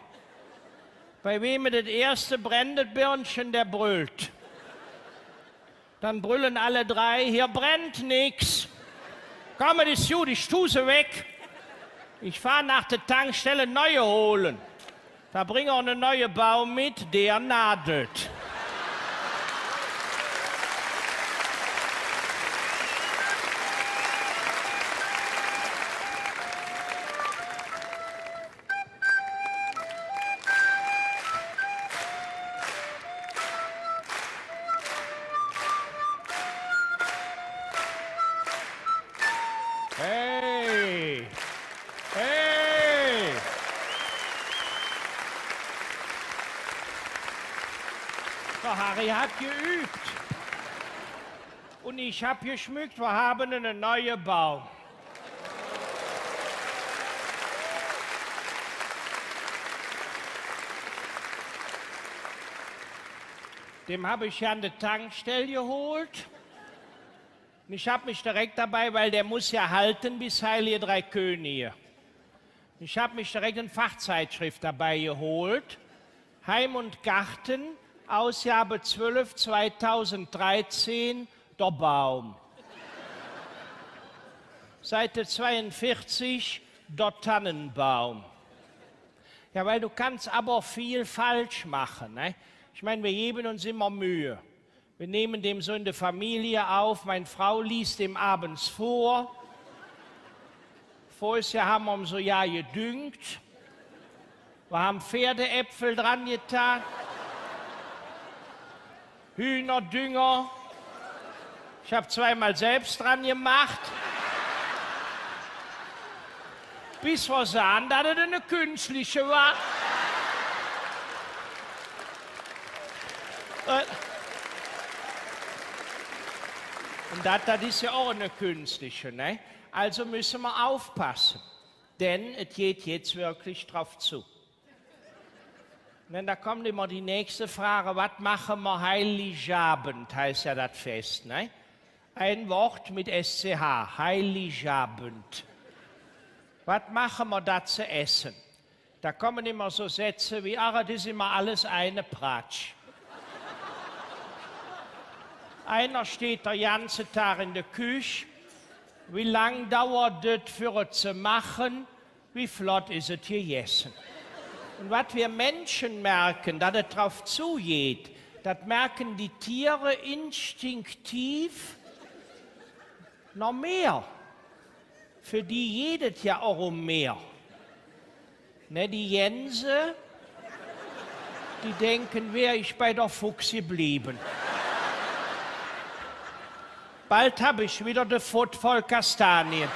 Bei wem das erste brennt, Birnchen, der brüllt. Dann brüllen alle drei, hier brennt nix. Komm, das ist gut, ich tue weg. Ich fahre nach der Tankstelle neue holen. Da bringe ich einen neuen Baum mit, der nadelt. Hat geübt. Und ich habe geschmückt, wir haben einen neuen Baum. dem habe ich ja an der Tankstelle geholt. Und ich habe mich direkt dabei, weil der muss ja halten bis Heilige Drei Könige. Ich habe mich direkt eine Fachzeitschrift dabei geholt. Heim und Garten, Ausgabe 12 2013, der Baum. Seite 42, der Tannenbaum. Ja, weil du kannst aber viel falsch machen. Ne? Ich meine, wir geben uns immer Mühe. Wir nehmen dem so in der Familie auf. Meine Frau liest dem abends vor. Vorher Jahr haben wir um so Jahr gedüngt. Wir haben Pferdeäpfel dran getan. Hühnerdünger. Ich habe zweimal selbst dran gemacht. Bis wir sahen, dass es eine künstliche war. Äh, Und das, das ist ja auch eine künstliche. Ne? Also müssen wir aufpassen, denn es geht jetzt wirklich drauf zu. Und da kommt immer die nächste Frage, was machen wir Heiligabend, heißt ja das Fest. Ne? Ein Wort mit SCH, Heiligabend. Was machen wir da zu essen? Da kommen immer so Sätze wie, ach, das ist immer alles eine Pratsch. Einer steht der ganze Tag in der Küche. Wie lang dauert es für es zu machen? Wie flott ist es gegessen? Und was wir Menschen merken, dass es darauf zugeht, das merken die Tiere instinktiv noch mehr. Für die jedet ja auch um mehr. Ne, die Jense, die denken, wäre ich bei der Fuchs geblieben. Bald habe ich wieder den Fott voll Kastanien.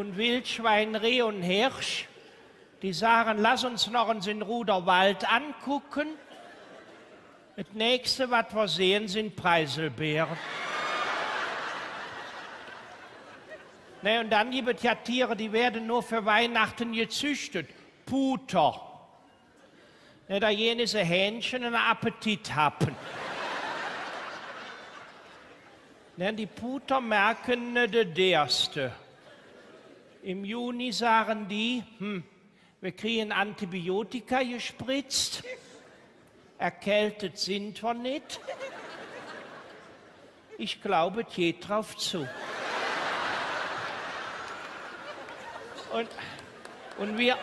Und Wildschwein, Reh und Hirsch, die sagen, lass uns noch uns in Ruderwald angucken. Das nächste, was wir sehen, sind Preiselbeeren. Ne, und dann gibt es ja Tiere, die werden nur für Weihnachten gezüchtet. Puter. Ne, da jene Hähnchen einen Appetit haben. ne, die Puter merken ne, der Erste. Im Juni sagen die, hm, wir kriegen Antibiotika gespritzt, erkältet sind wir nicht. Ich glaube, es geht drauf zu. Und, und, wir,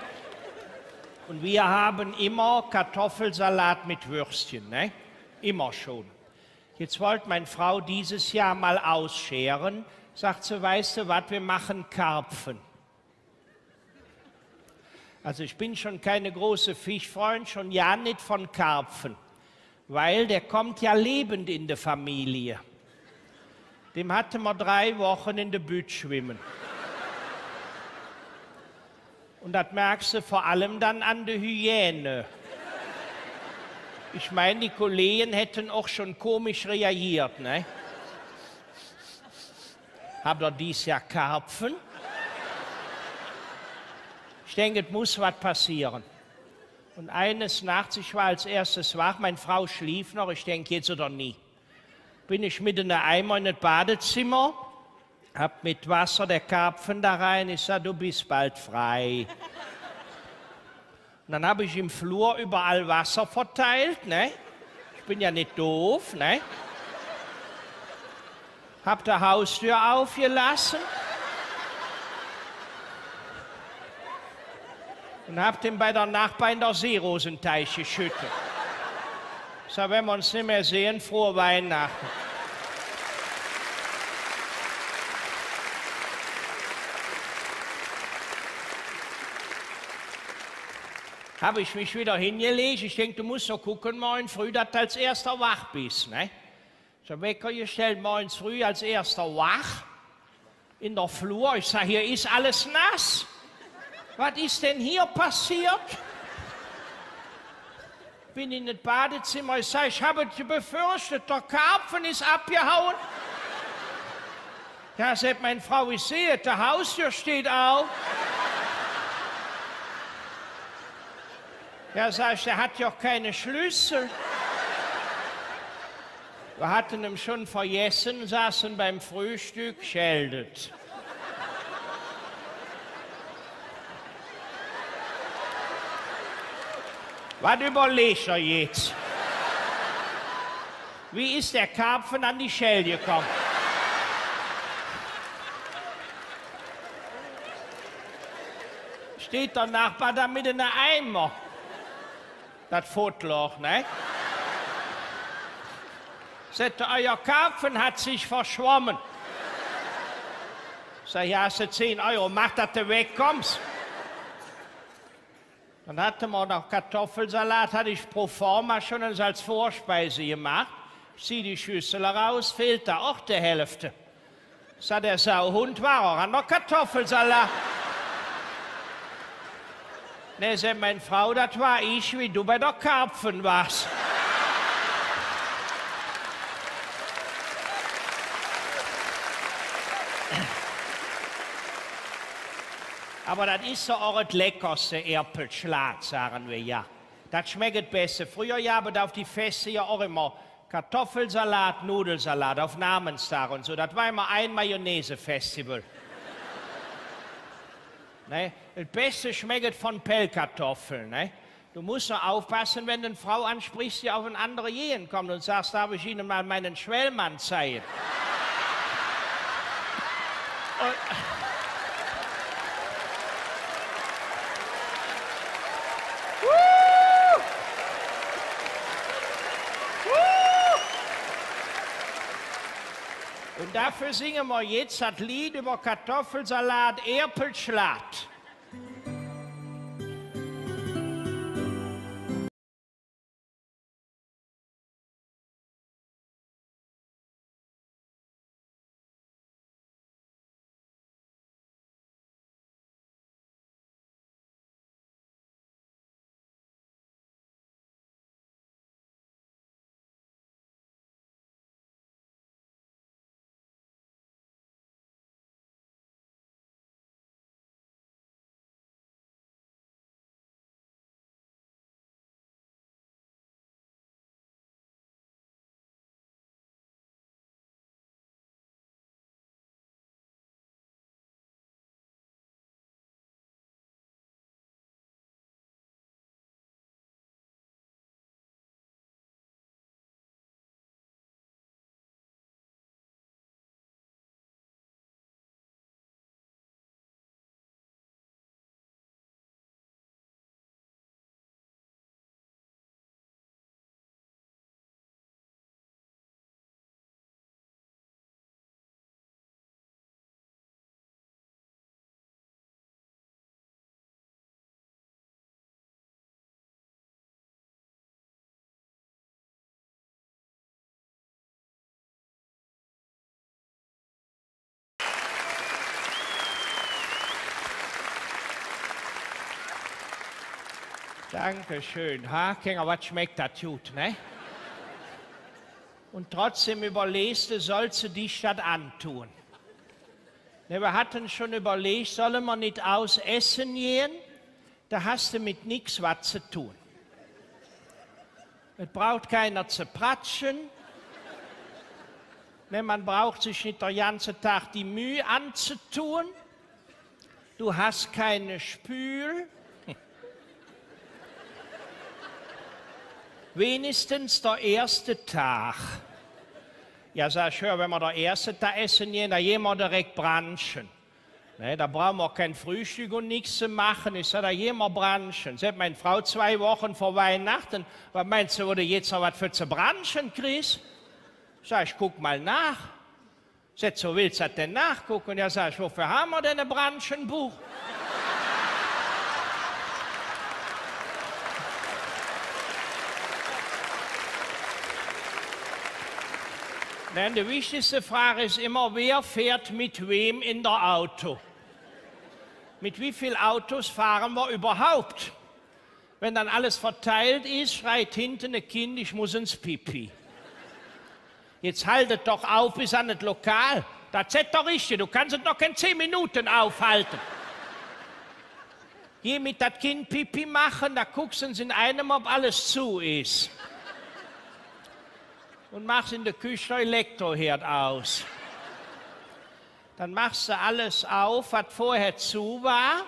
und wir haben immer Kartoffelsalat mit Würstchen, ne? immer schon. Jetzt wollte meine Frau dieses Jahr mal ausscheren. Sagt sie, weißt du was, wir machen Karpfen. Also ich bin schon keine große Fischfreund, schon ja nicht von Karpfen, weil der kommt ja lebend in der Familie. Dem hatte man drei Wochen in der Bütt schwimmen. Und das merkst du vor allem dann an der Hyäne. Ich meine, die Kollegen hätten auch schon komisch reagiert. Ne? Habt ihr dies Jahr Karpfen? Denke, es muss was passieren. Und eines Nachts, ich war als erstes wach, meine Frau schlief noch, ich denke, jetzt oder nie. Bin ich mit in der Eimer in das Badezimmer hab mit Wasser der Karpfen da rein, ich sag, du bist bald frei. Und dann habe ich im Flur überall Wasser verteilt, ne? Ich bin ja nicht doof, ne? Hab die Haustür aufgelassen. Und hab den bei der Nachbar in der Seerosenteich geschüttet. So, wenn wir uns nicht mehr sehen, frohe Weihnachten. habe ich mich wieder hingelegt. Ich denke, du musst doch gucken, morgen früh, dass du als erster wach bist. Ne? Habe Wecker gestellt, morgens früh als erster wach. In der Flur. Ich sage, hier ist alles nass. Was ist denn hier passiert? bin in das Badezimmer, ich sage, ich habe befürchtet, der Karpfen ist abgehauen. Ja, sagt meine Frau, ich sehe der Haustür steht auf. Ja, sag ich, der hat ja auch keine Schlüssel. Wir hatten ihn schon vergessen, saßen beim Frühstück, scheldet. Was überlegt er jetzt? Wie ist der Karpfen an die Schell gekommen? Steht der Nachbar da mit einem Eimer? Das Fotloch, ne? Sagt er, euer Karpfen hat sich verschwommen. Sag, ja, hast du 10 Euro, mach, dass du wegkommst. Dann hatten wir noch Kartoffelsalat, hatte ich pro forma schon als Vorspeise gemacht. Zieh die Schüssel raus, fehlt da auch die Hälfte. Sag, der Sauhund war auch der Kartoffelsalat. Ne, sagt meine Frau, das war ich, wie du bei der Karpfen warst. Aber das ist so auch das leckerste Erpelschlag, sagen wir ja. Das schmeckt besser. Früher ja, aber auf die Feste ja auch immer Kartoffelsalat, Nudelsalat auf Namenstag und so. Das war immer ein Mayonnaise-Festival. ne? Das Beste schmeckt von Pellkartoffeln. Ne? Du musst nur aufpassen, wenn du eine Frau ansprichst, die auf ein andere Jehen kommt und sagst, darf ich Ihnen mal meinen Schwellmann zeigen. und, Und dafür singen wir jetzt das Lied über Kartoffelsalat Erpelschlat. Dankeschön. Ha, was schmeckt das gut, ne? Und trotzdem überlegst du, sollst du dich das antun? Ne, wir hatten schon überlegt, sollen wir nicht aus Essen gehen? Da hast du mit nichts was zu tun. Es braucht keiner zu pratschen. Ne, man braucht sich nicht den ganzen Tag die Mühe anzutun. Du hast keine Spül. Wenigstens der erste Tag. Ja, sag ich, hör, wenn wir der erste Tag essen gehen, da gehen wir direkt branchen. Ne, da brauchen wir kein Frühstück und nichts zu machen. Ich sage, da gehen wir branchen. Sagt meine Frau zwei Wochen vor Weihnachten. Was meinst du, wo du jetzt noch was für zu branchen kriegst? Sag ich, guck mal nach. Sagt so, willst du das denn nachgucken? Ja, sag ich, wofür haben wir denn ein Branchenbuch? Nein, die wichtigste Frage ist immer, wer fährt mit wem in der Auto? Mit wie vielen Autos fahren wir überhaupt? Wenn dann alles verteilt ist, schreit hinten ein Kind, ich muss ins Pipi. Jetzt haltet doch auf bis an das Lokal. Das ist doch richtig, du kannst es noch in zehn Minuten aufhalten. Geh mit das Kind Pipi machen, da guckst du in einem, ob alles zu ist. Und machst in der Küche Elektroherd aus. Dann machst du alles auf, was vorher zu war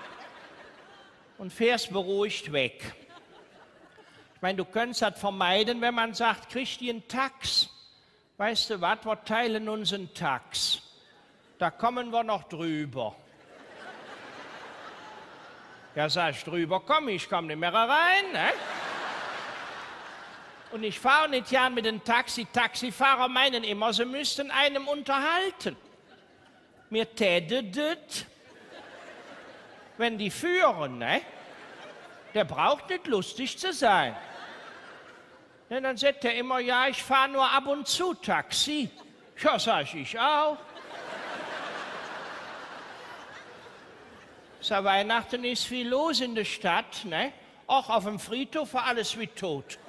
und fährst beruhigt weg. Ich meine, du könntest das vermeiden, wenn man sagt, kriegst du einen Tax? Weißt du was, wir teilen uns einen Tax. Da kommen wir noch drüber. Ja, sag ich drüber, komm, ich komme nicht mehr rein. Ne? Und ich fahre nicht gern mit dem Taxi. Taxifahrer meinen immer, sie müssten einem unterhalten. Mir täte das, wenn die führen, ne? Der braucht nicht lustig zu sein. Denn dann sagt er immer, ja, ich fahre nur ab und zu Taxi. Ja, sag ich, auch. Sag, Weihnachten ist viel los in der Stadt, ne? Auch auf dem Friedhof war alles wie tot.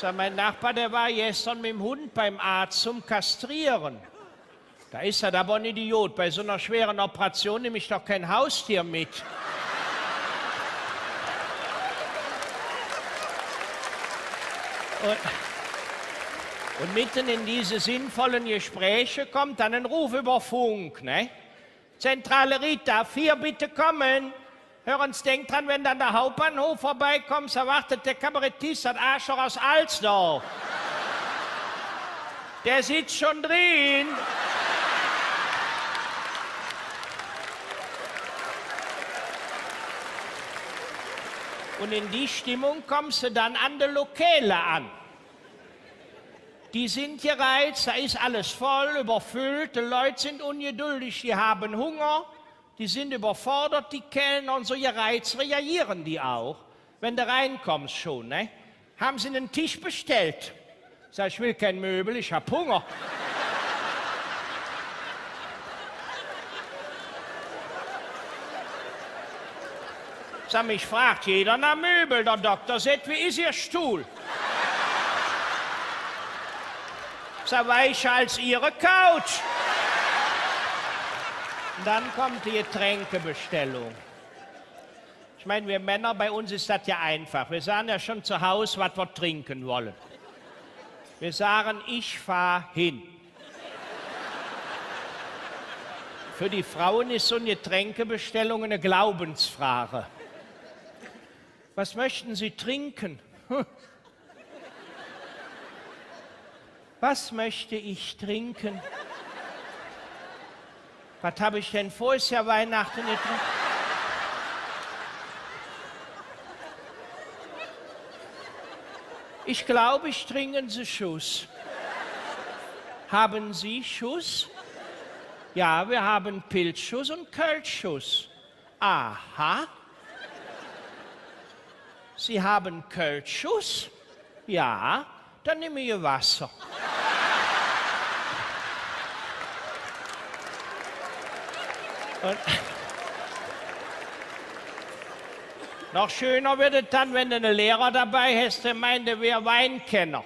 Sag, mein Nachbar, der war gestern mit dem Hund beim Arzt zum Kastrieren. Da ist er aber ein Idiot. Bei so einer schweren Operation nehme ich doch kein Haustier mit. Und, und mitten in diese sinnvollen Gespräche kommt dann ein Ruf über Funk. Ne? Zentrale Rita, vier bitte kommen. Hören Sie, denkt dran, wenn dann der Hauptbahnhof vorbeikommt, erwartet der Kabarettist, das Arschloch aus Alsdorf. Der sitzt schon drin. Und in die Stimmung kommst du dann an der Lokale an. Die sind gereizt, da ist alles voll, überfüllt, die Leute sind ungeduldig, die haben Hunger, die sind überfordert, die Kellner und so gereizt reagieren die auch. Wenn du reinkommst schon, ne? Haben sie einen Tisch bestellt? Sag, ich will kein Möbel, ich hab Hunger. Sag, mich fragt jeder nach Möbel. Der Doktor sagt, wie ist Ihr Stuhl? Sag, weicher als Ihre Couch. Dann kommt die Getränkebestellung. Ich meine, wir Männer, bei uns ist das ja einfach. Wir sagen ja schon zu Hause, was wir trinken wollen. Wir sagen, ich fahre hin. Für die Frauen ist so eine Getränkebestellung eine Glaubensfrage. Was möchten Sie trinken? Was möchte ich trinken? Was habe ich denn vor? Ist ja Weihnachten nicht. Ich glaube, ich trinke Sie Schuss. Haben Sie Schuss? Ja, wir haben Pilzschuss und Kölschschuss. Aha. Sie haben Kölschschuss? Ja, dann nehme ich Wasser. Und noch schöner wird es dann, wenn du einen Lehrer dabei hast, der meint, der wäre Weinkenner.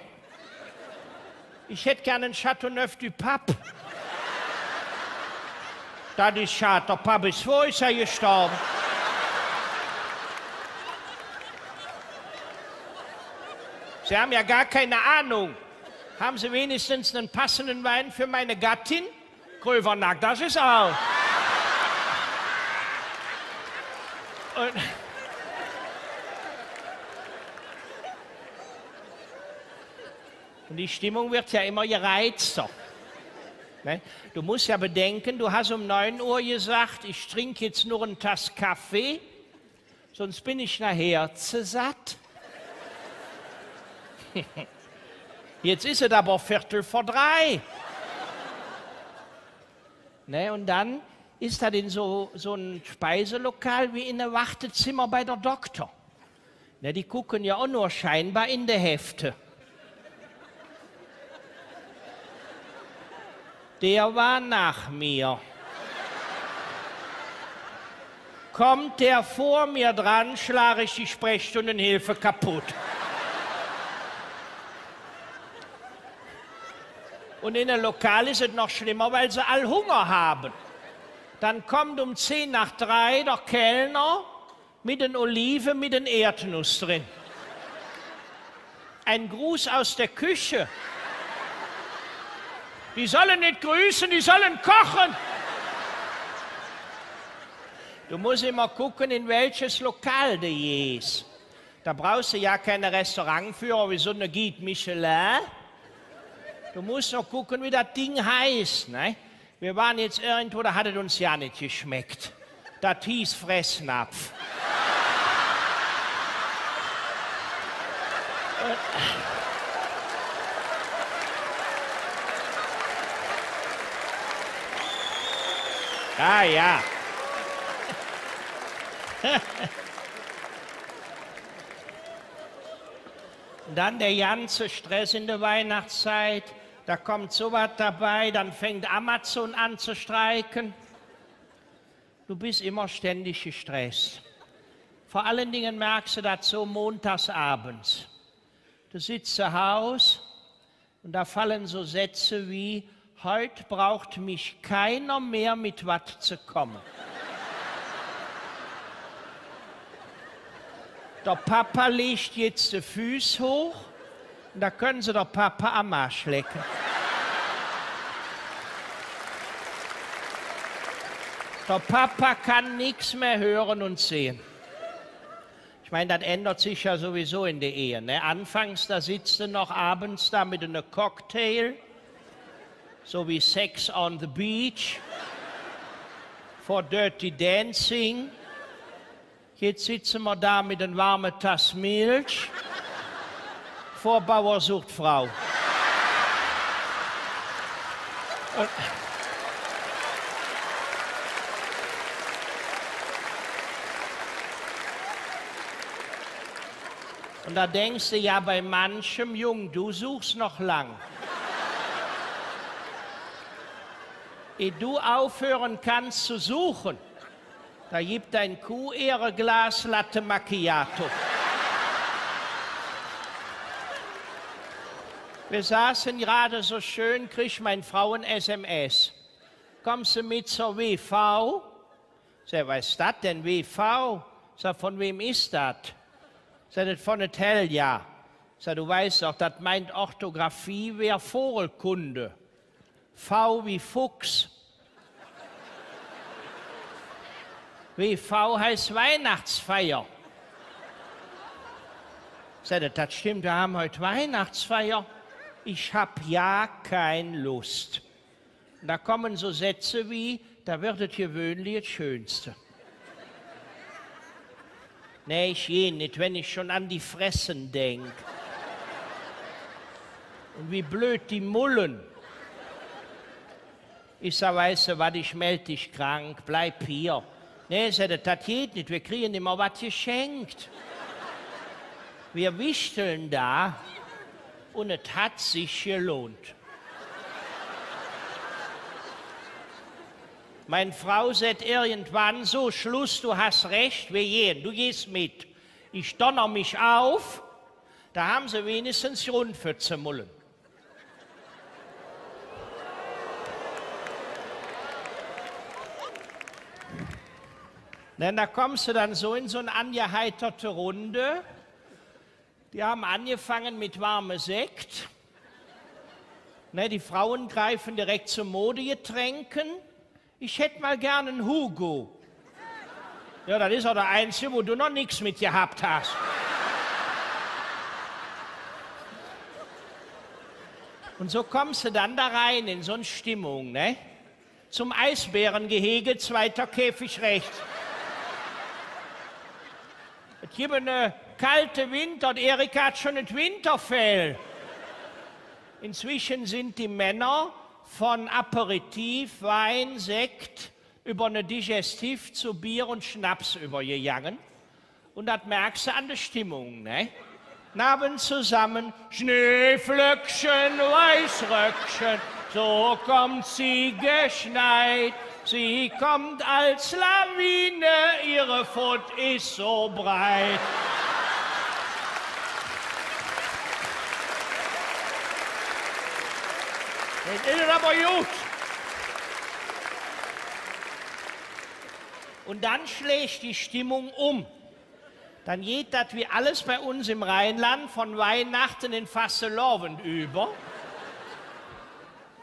Ich hätte gerne einen Chateauneuf du Pape. Das ist schade, der Pape ist vor, ist er gestorben. Sie haben ja gar keine Ahnung. Haben Sie wenigstens einen passenden Wein für meine Gattin? Grövernack, das ist auch. Und, und die Stimmung wird ja immer gereizter. Ne? Du musst ja bedenken, du hast um 9 Uhr gesagt, ich trinke jetzt nur einen Tass Kaffee, sonst bin ich nachher zu satt. Jetzt ist es aber Viertel vor drei. Ne, und dann ist das in so, so ein Speiselokal wie in einem Wartezimmer bei der Doktor. Ne, die gucken ja auch nur scheinbar in der Hefte. Der war nach mir. Kommt der vor mir dran, schlage ich die Sprechstundenhilfe kaputt. Und in der Lokal ist es noch schlimmer, weil sie all Hunger haben. Dann kommt um 10 nach 3 der Kellner mit den Oliven, mit den Erdnuss drin. Ein Gruß aus der Küche. Die sollen nicht grüßen, die sollen kochen. Du musst immer gucken, in welches Lokal du gehst. Da brauchst du ja keine Restaurantführer wie so eine Guide Michelin. Du musst noch gucken, wie das Ding heißt. Ne? Wir waren jetzt irgendwo, da hat es uns ja nicht geschmeckt. Das hieß Fressnapf. Ah ja. Dann der ganze Stress in der Weihnachtszeit. Da kommt sowas dabei, dann fängt Amazon an zu streiken. Du bist immer ständig gestresst. Vor allen Dingen merkst du das so montagsabends. Du sitzt zu Hause und da fallen so Sätze wie, heute braucht mich keiner mehr mit was zu kommen. Der Papa legt jetzt die Füße hoch da können Sie der Papa am Arsch lecken. Der Papa kann nichts mehr hören und sehen. Ich meine, das ändert sich ja sowieso in der Ehe. Ne? Anfangs, da sitzt du noch abends da mit einem Cocktail, so wie Sex on the Beach, for Dirty Dancing. Jetzt sitzen wir da mit einem warmen Tass Milch vor Bauer sucht Frau. Und Und da denkst du ja bei manchem Jung, du suchst noch lang. Ehe du aufhören kannst zu suchen, da gibt dein Kuh ihre Glas Latte Macchiato. Wir saßen gerade so schön, kriegt mein Frau ein SMS. Kommst du mit zur WV? Sag, was ist das denn, WV? Sag, von wem ist das? Sag, das von der Telja. Sag, du weißt doch, das meint Orthographie wäre Vogelkunde. V wie Fuchs. WV heißt Weihnachtsfeier. Sag, das stimmt, wir haben heute Weihnachtsfeier. Ich habe ja keine Lust. Da kommen so Sätze wie, da wird es gewöhnlich das Schönste. Nee, ich gehe nicht, wenn ich schon an die Fressen denke. Und wie blöd die Mullen. Ich sag, weißt du was, ich melde dich krank, bleib hier. Nee, sagt das geht nicht, wir kriegen immer was geschenkt. Wir wichteln da und es hat sich gelohnt. Meine Frau sagt irgendwann so, Schluss, du hast recht, wir gehen, du gehst mit. Ich donner mich auf, da haben sie wenigstens Grund für zu mullen. Denn da kommst du dann so in so eine angeheiterte Runde. Die haben angefangen mit warmem Sekt. Ne, die Frauen greifen direkt zu Modegetränken. Ich hätte mal gern einen Hugo. Ja, das ist auch der einzige, wo du noch nichts mit gehabt hast. Und so kommst du dann da rein in so eine Stimmung, ne? Zum Eisbärengehege, zweiter Käfig rechts. Es gibt eine kalte Winter und Erika hat schon ein Winterfell. Inzwischen sind die Männer von Aperitif, Wein, Sekt über eine Digestiv zu Bier und Schnaps übergegangen. Und das merkst du an der Stimmung, ne? Naben zusammen, Schneeflöckchen, Weißröckchen, So kommt sie geschneit, sie kommt als Lawine, ihre Furt ist so breit. Das ist aber gut. Und dann schlägt die Stimmung um. Dann geht das wie alles bei uns im Rheinland von Weihnachten in Fasseloven über.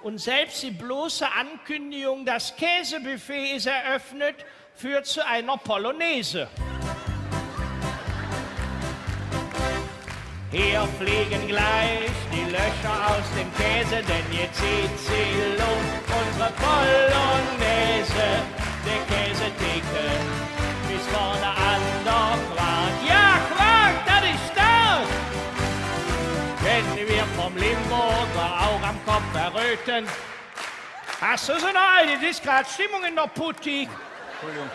Und selbst die bloße Ankündigung, das Käsebuffet ist eröffnet, führt zu einer Polonaise. Hier fliegen gleich die Löcher aus dem Käse, denn jetzt zieht sie los, unsere Polonaise. Der Käsetheke bis vorne an der Quark. Ja, Quark, das ist stark! Wenn wir vom Limburger auch am Kopf erröten. Hast du so eine? Das ist gerade Stimmung in der Putti. Entschuldigung.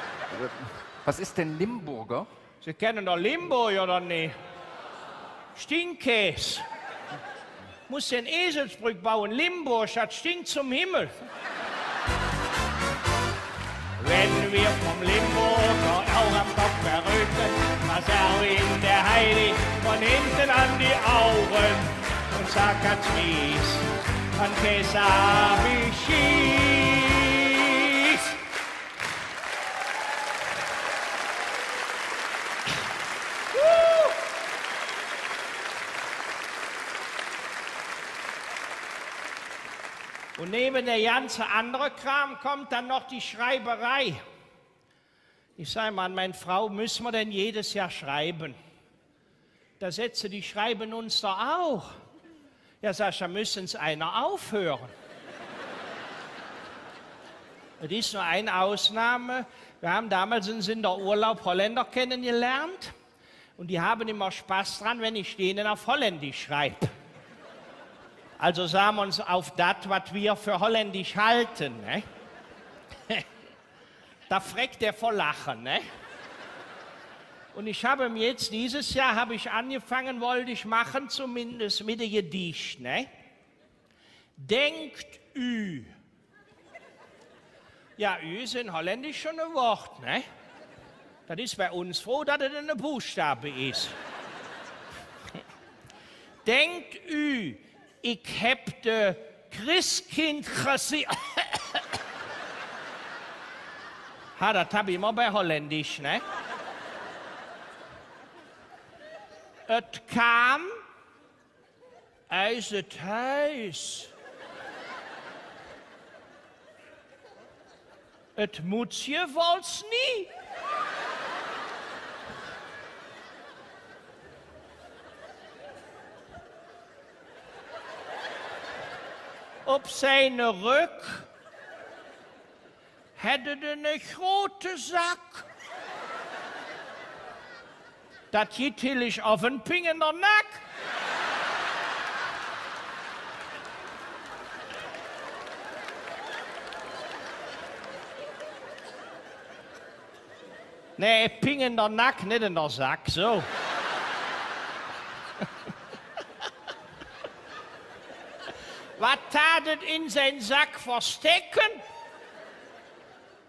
Was ist denn Limburger? Sie kennen doch Limburg, oder nicht? Stinkkäse. Muss den Eselsbrück bauen. Limburg, das stinkt zum Himmel. Wenn wir vom Limburger auch am Kopf erröten, was auch in der Heidi von hinten an die Augen und sagt ganz mies, an Käse hab ich Und neben der ganze andere Kram kommt dann noch die Schreiberei. Ich sage mal, meine Frau, müssen wir denn jedes Jahr schreiben? Da setze die schreiben uns doch auch. Ja, Sascha, müssen es einer aufhören. Es ist nur eine Ausnahme. Wir haben damals in Sinderurlaub Holländer kennengelernt und die haben immer Spaß dran, wenn ich denen auf Holländisch schreibe. Also sagen wir uns auf das, was wir für Holländisch halten. Ne? da fragt der vor Lachen. Ne? Und ich habe mir jetzt dieses Jahr habe ich angefangen, wollte ich machen, zumindest mit dem Gedicht. Ne? Denkt Ü. Ja, Ü ist in Holländisch schon ein Wort. Ne? Das ist bei uns froh, dass es ein Buchstabe ist. Denkt Ü ik heb de Christkind gezien. ha, dat heb je immer bij Holländisch, ne? Het kwam uit het huis. Het moetje volgens Op zijn rug hadden een grote zak. Dat giet hillig auf een ping in der nek. Nee, ping in der nek, niet in der zak, zo. In zijn zak verstecken?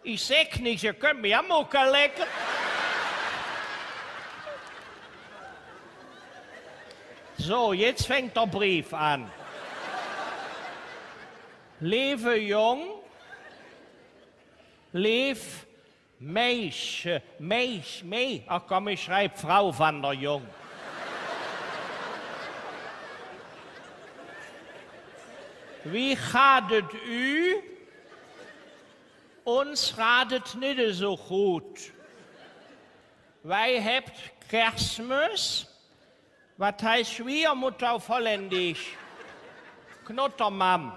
Ich sag nicht, ihr könnt mir ja mucken lecken. So, jetzt fängt der Brief an. Leve jong, leef meisje, meis, mee. Ach komm, ich schreib Frau van der Jong. Wie gaat het u? Ons gaat het niet zo goed. Wij hebben kerstmis. Wat heißt Schwiegermutter auf Holländisch? Knottermam.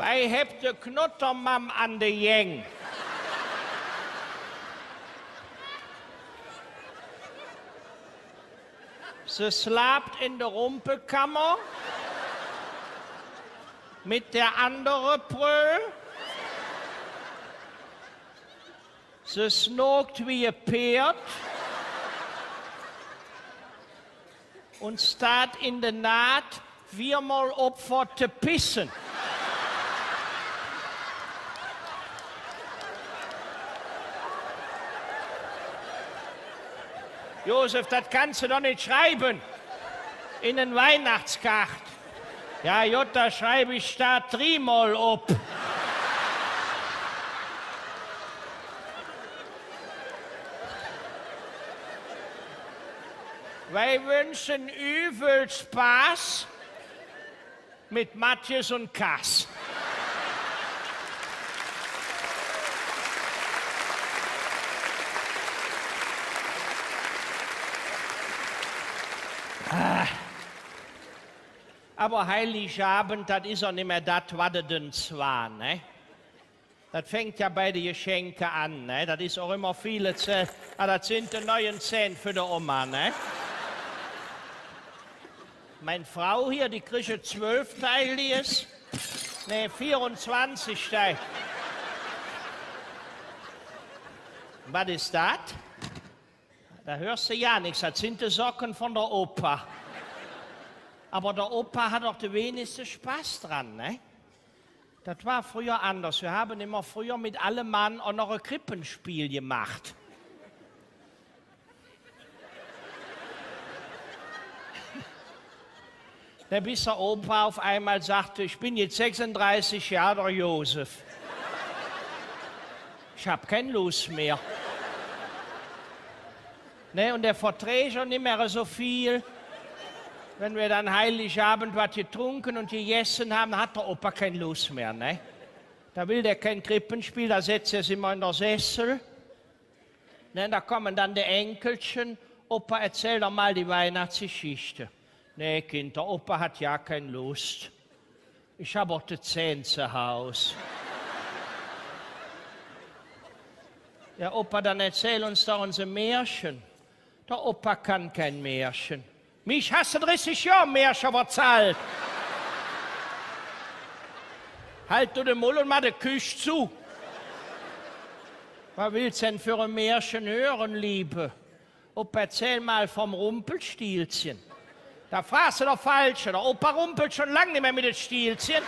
Wij hebben de knottermam aan de jeng. Ze slaapt in de rompenkammer mit der andere Prö. Sie snogt wie ein Pferd und staat in der Naht viermal Opfer zu pissen. Josef, das kannst du doch nicht schreiben. In den Weihnachtskart. Ja, Jutta, schreibe ich da dreimal ob. Wir wünschen übel Spaß mit Matthias und Kass. Aber Heiligabend, das ist auch nicht mehr das, was es denn war, ne? Das fängt ja bei den Geschenken an, ne? Das ist auch immer viele Zähne. Ah, das sind die neuen Zähne für die Oma, ne? Meine Frau hier, die kriegt zwölf Teiliges. Ne, 24 Teil. Was ist das? Da hörst du ja nichts. Das sind die Socken von der Opa. Aber der Opa hat doch den wenigsten Spaß dran, ne? Das war früher anders. Wir haben immer früher mit allem Mann auch noch ein Krippenspiel gemacht. Der bis der Opa auf einmal sagte, ich bin jetzt 36 Jahre Josef. Ich habe keine Lust mehr. Ne, und der verträgt schon nicht mehr so viel. Wenn wir dann Heiligabend was getrunken und gegessen haben, hat der Opa keine Lust mehr. Ne? Da will der kein Krippenspiel, da setzt er sich immer in der Sessel. Ne, da kommen dann die Enkelchen. Opa, erzähl doch mal die Weihnachtsgeschichte. Nee, Kind, der Opa hat ja keine Lust. Ich habe auch die Zähne zu Hause. Ja, Opa, dann erzähl uns doch unser Märchen. Der Opa kann kein Märchen. Mich hast du 30 Jahre Märchen erzählt. halt du den Mull und mach die Küche zu. Was willst du denn für ein Märchen hören, Liebe? Opa, erzähl mal vom Rumpelstilzchen. Da fragst du doch falsch. Der Opa rumpelt schon lange nicht mehr mit den Stielchen.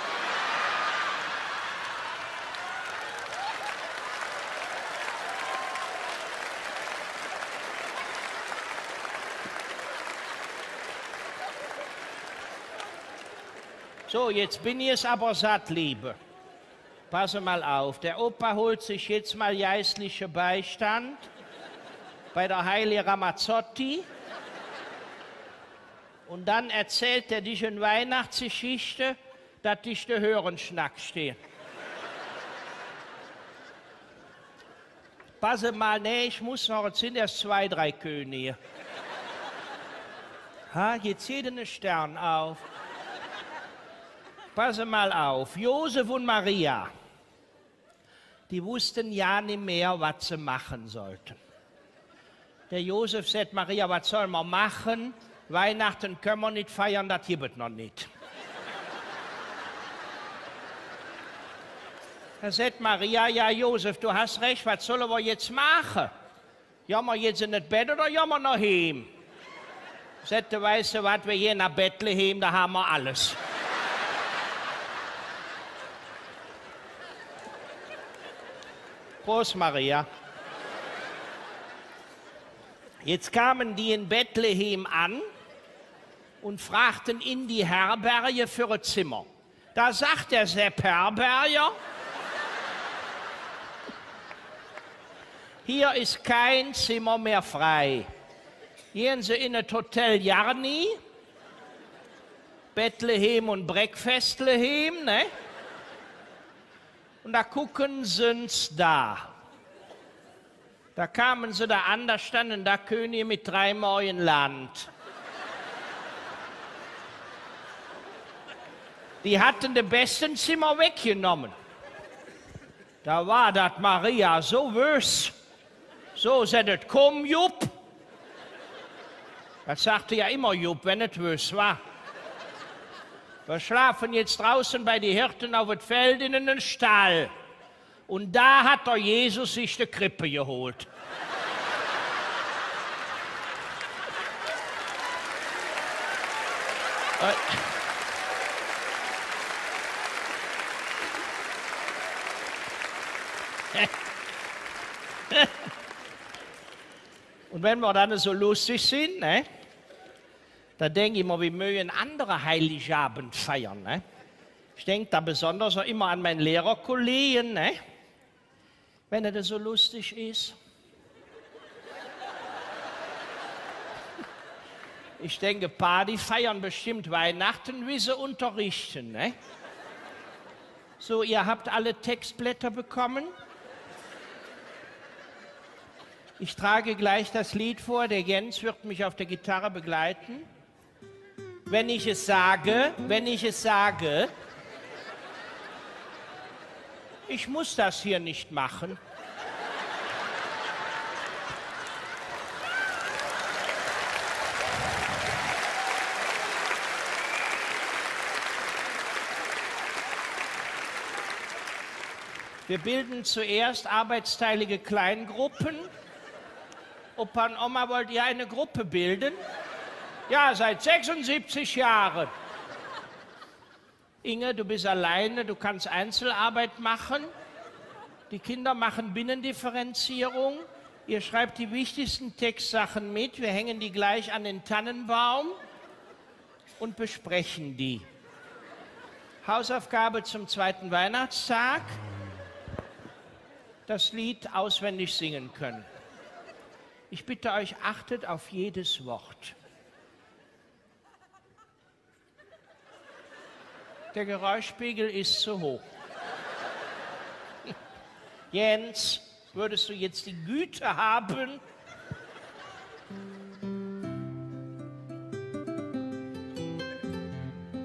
So, jetzt bin ich es aber satt, Liebe. Passe mal auf, der Opa holt sich jetzt mal geistlichen Beistand bei der Heilige Ramazzotti. Und dann erzählt er dich eine Weihnachtsgeschichte, dass dich der Hörenschnack steht. Passe mal, nee, ich muss noch, es sind erst zwei, drei Könige. Ha, jetzt einen Stern auf. Passe mal auf, Josef und Maria, die wussten ja nicht mehr, was sie machen sollten. Der Josef sagt, Maria, was soll man machen? Weihnachten können wir nicht feiern, das gibt noch nicht. Da sagt Maria, ja Josef, du hast recht, was sollen wir jetzt machen? Jammer jetzt in das Bett oder jammer noch heim? Sagt weißt du was, wir gehen nach Bethlehem, da haben wir alles. Prost, Maria. Jetzt kamen die in Bethlehem an und fragten in die Herberge für ein Zimmer. Da sagt der Sepp Herberger, hier ist kein Zimmer mehr frei. Gehen Sie in das Hotel Jarni, Bethlehem und Breckfestlehem, ne? Und da gucken sind's da. Da kamen sie da an, da standen da Könige mit drei Mäuen Land. Die hatten das besten Zimmer weggenommen. Da war das Maria so wös. So sagt komm, Jupp. Das sagte ja immer Jupp, wenn es wös war. Wir schlafen jetzt draußen bei den Hirten auf dem Feld in einem Stall. Und da hat der Jesus sich die Krippe geholt. Und wenn wir dann so lustig sind, ne, dann denke ich mir, wir mögen andere Heiligabend feiern. Ne? Ich denke da besonders auch immer an meinen Lehrerkollegen, ne? wenn er das so lustig ist. Ich denke, paar, die feiern bestimmt Weihnachten, wie sie unterrichten. Ne? So, ihr habt alle Textblätter bekommen. Ich trage gleich das Lied vor. Der Jens wird mich auf der Gitarre begleiten. Wenn ich es sage, wenn ich es sage, ich muss das hier nicht machen. Wir bilden zuerst arbeitsteilige Kleingruppen. Opa und Oma, wollt ihr eine Gruppe bilden? Ja, seit 76 Jahren. Inge, du bist alleine, du kannst Einzelarbeit machen. Die Kinder machen Binnendifferenzierung. Ihr schreibt die wichtigsten Textsachen mit. Wir hängen die gleich an den Tannenbaum und besprechen die. Hausaufgabe zum zweiten Weihnachtstag. Das Lied auswendig singen können. Ich bitte euch, achtet auf jedes Wort. Der Geräuschspiegel ist zu hoch. Jens, würdest du jetzt die Güte haben?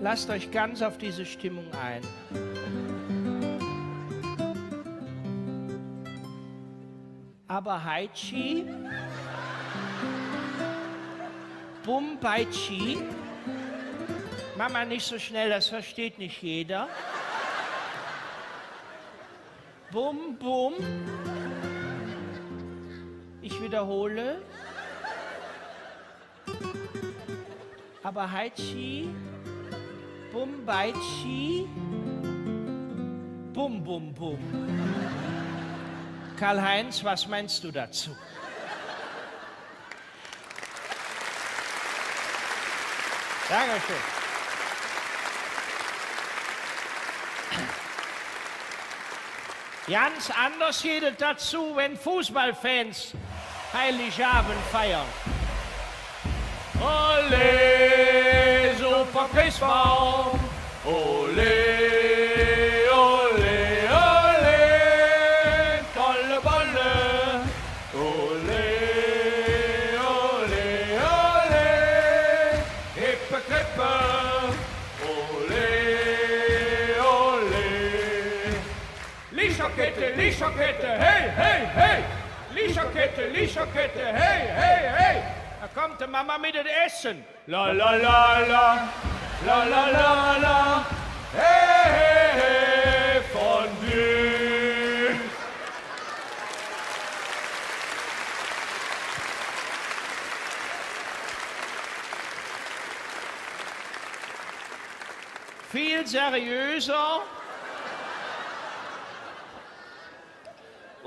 Lasst euch ganz auf diese Stimmung ein. Aber Haichi, Bumbaichi, Mama nicht so schnell, das versteht nicht jeder. Bum, bum. Ich wiederhole. Aber Haichi, Bum, Baichi, Bum, Bum, Bum. Karl-Heinz, was meinst du dazu? Dankeschön. Ganz anders es dazu, wenn Fußballfans Heiligabend feiern. Ole, super Christbaum, ole, Lichterkette, hey, hey, hey! Lichterkette, Lichterkette, hey, hey, hey! Da kommt die Mama mit dem Essen. La la la la, la la la la, hey, hey, hey, Fondue. Viel seriöser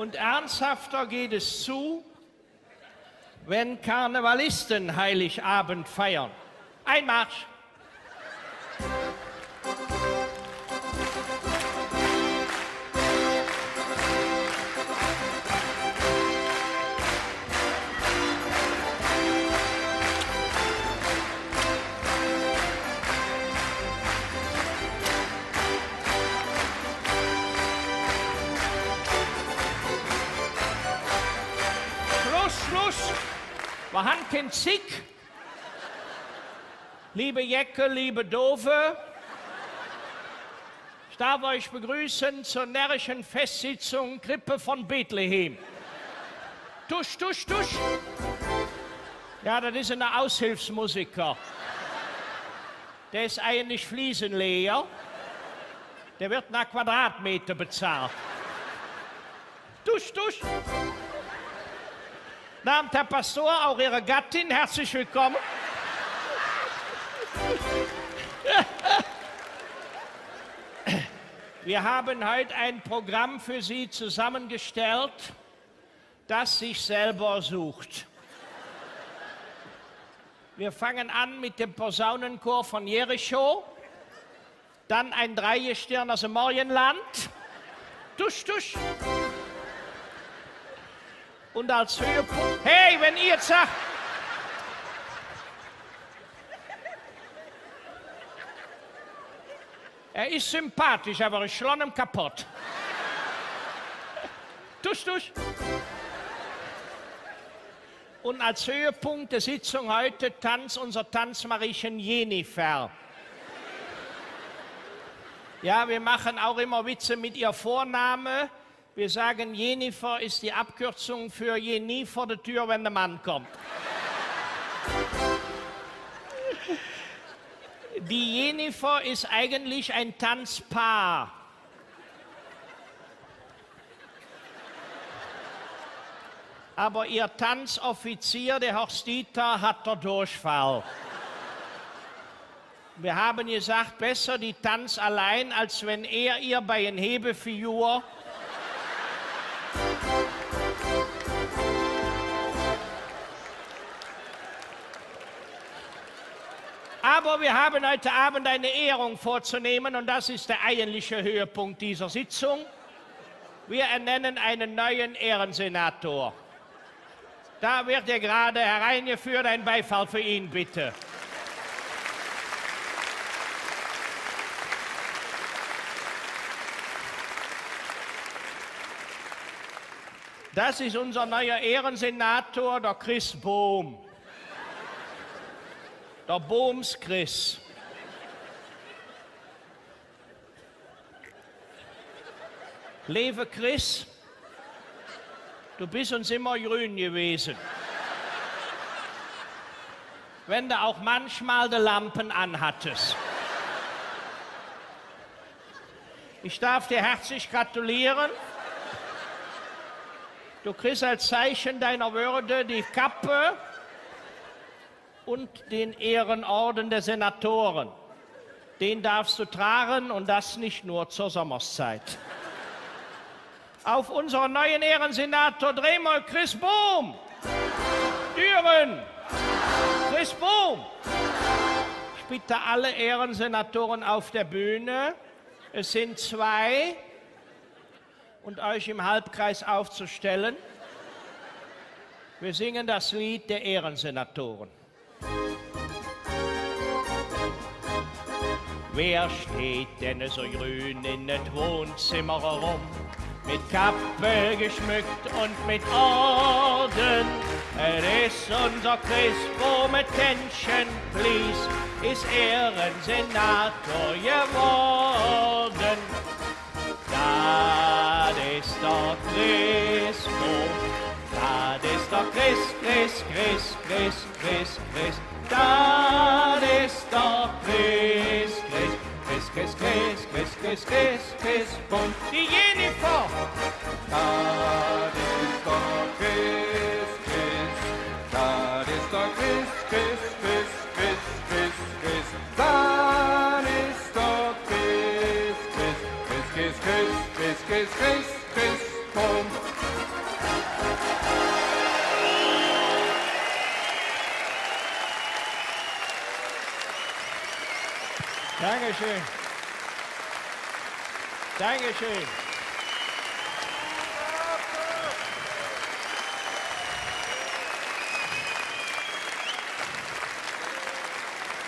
und ernsthafter geht es zu, wenn Karnevalisten Heiligabend feiern. Einmarsch! Haben keinen Zick. Liebe Jecke, liebe Dove, ich darf euch begrüßen zur närrischen Festsitzung Krippe von Bethlehem. Tusch, tusch, tusch. Ja, das ist ein Aushilfsmusiker. Der ist eigentlich Fliesenleger. Der wird nach Quadratmeter bezahlt. Dusch, dusch. Namt Herr Pastor, auch Ihre Gattin, herzlich willkommen. Wir haben heute ein Programm für Sie zusammengestellt, das sich selber sucht. Wir fangen an mit dem Posaunenchor von Jericho, dann ein Dreigestirn aus dem Morgenland, tusch, tusch. Und als Höhepunkt, hey, wenn ihr jetzt sagt, er ist sympathisch, aber ich schlon ihm kaputt. tusch, tusch. Und als Höhepunkt der Sitzung heute tanzt unser Tanzmariechen Jennifer. Ja, wir machen auch immer Witze mit ihr Vorname. Wir sagen, Jennifer ist die Abkürzung für je nie vor der Tür, wenn der Mann kommt. Die Jennifer ist eigentlich ein Tanzpaar. aber ihr Tanzoffizier, der Horst Dieter, hat der Durchfall. Wir haben gesagt, besser die Tanz allein, als wenn er ihr bei einer Hebefigur Aber wir haben heute Abend eine Ehrung vorzunehmen und das ist der eigentliche Höhepunkt dieser Sitzung. Wir ernennen einen neuen Ehrensenator. Da wird er gerade hereingeführt. Ein Beifall für ihn, bitte. Das ist unser neuer Ehrensenator, der Chris Bohm. Der Bohms Chris. Lebe Chris. Du bist uns immer grün gewesen. Wenn du auch manchmal die Lampen anhattest. Ich darf dir herzlich gratulieren. Du kriegst als Zeichen deiner Würde die Kappe und den Ehrenorden der Senatoren. Den darfst du tragen und das nicht nur zur Sommerszeit auf unseren neuen Ehrensenator Drehmal Chris Bohm. Düren. Chris Bohm. Ich bitte alle Ehrensenatoren auf der Bühne. Es sind zwei. Und euch im Halbkreis aufzustellen. Wir singen das Lied der Ehrensenatoren. Wer steht denn so grün in das Wohnzimmer herum? mit Kappe geschmückt und mit Orden. Er ist unser Crispo mit Tension, please, ist Ehrensenator geworden. Da ist doch Crispo, da ist doch Chris, Chris, Chris, Chris, Chris, Chris, da ist doch Chris, Chris, Chris, Chris, Chris, Chris, Chris, Chris Chris, die Jennifer. Das ist doch Chris, Chris, das ist doch Chris, Chris, Chris, Chris, Chris, Chris, Chris, Chris, Chris, Chris, Chris, Chris, Chris, Chris, Chris, Chris, Chris. Dankeschön. Dankeschön.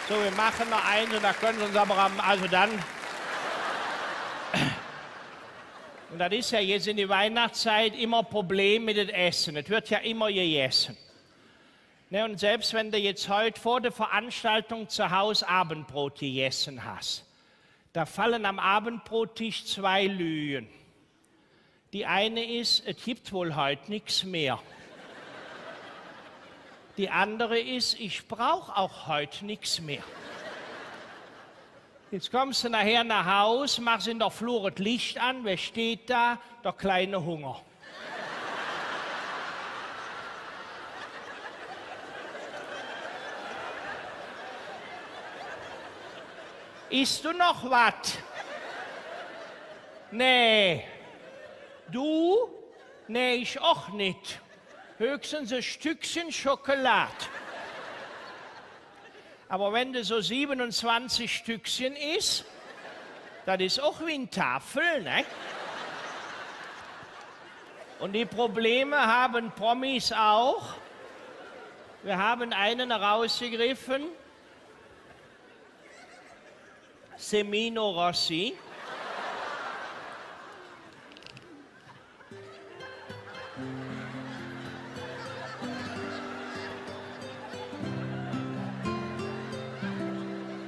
So, wir machen noch eins und da können Sie uns aber am, also dann. Und das ist ja jetzt in der Weihnachtszeit immer ein Problem mit dem Essen. Es wird ja immer gegessen. Ne, und selbst wenn du jetzt heute vor der Veranstaltung zu Hause Abendbrot gegessen hast, da fallen am Abendbrottisch zwei Lügen. Die eine ist, es gibt wohl heute nichts mehr. Die andere ist, ich brauche auch heute nichts mehr. Jetzt kommst du nachher nach Haus, machst in der Flur das Licht an, wer steht da? Der kleine Hunger. Isst du noch was? Nee. Du? Nee, ich auch nicht. Höchstens ein Stückchen Schokolade. Aber wenn du so 27 Stückchen isst, das ist auch wie ein Tafel, ne? Und die Probleme haben Promis auch. Wir haben einen rausgegriffen, Semino Rossi.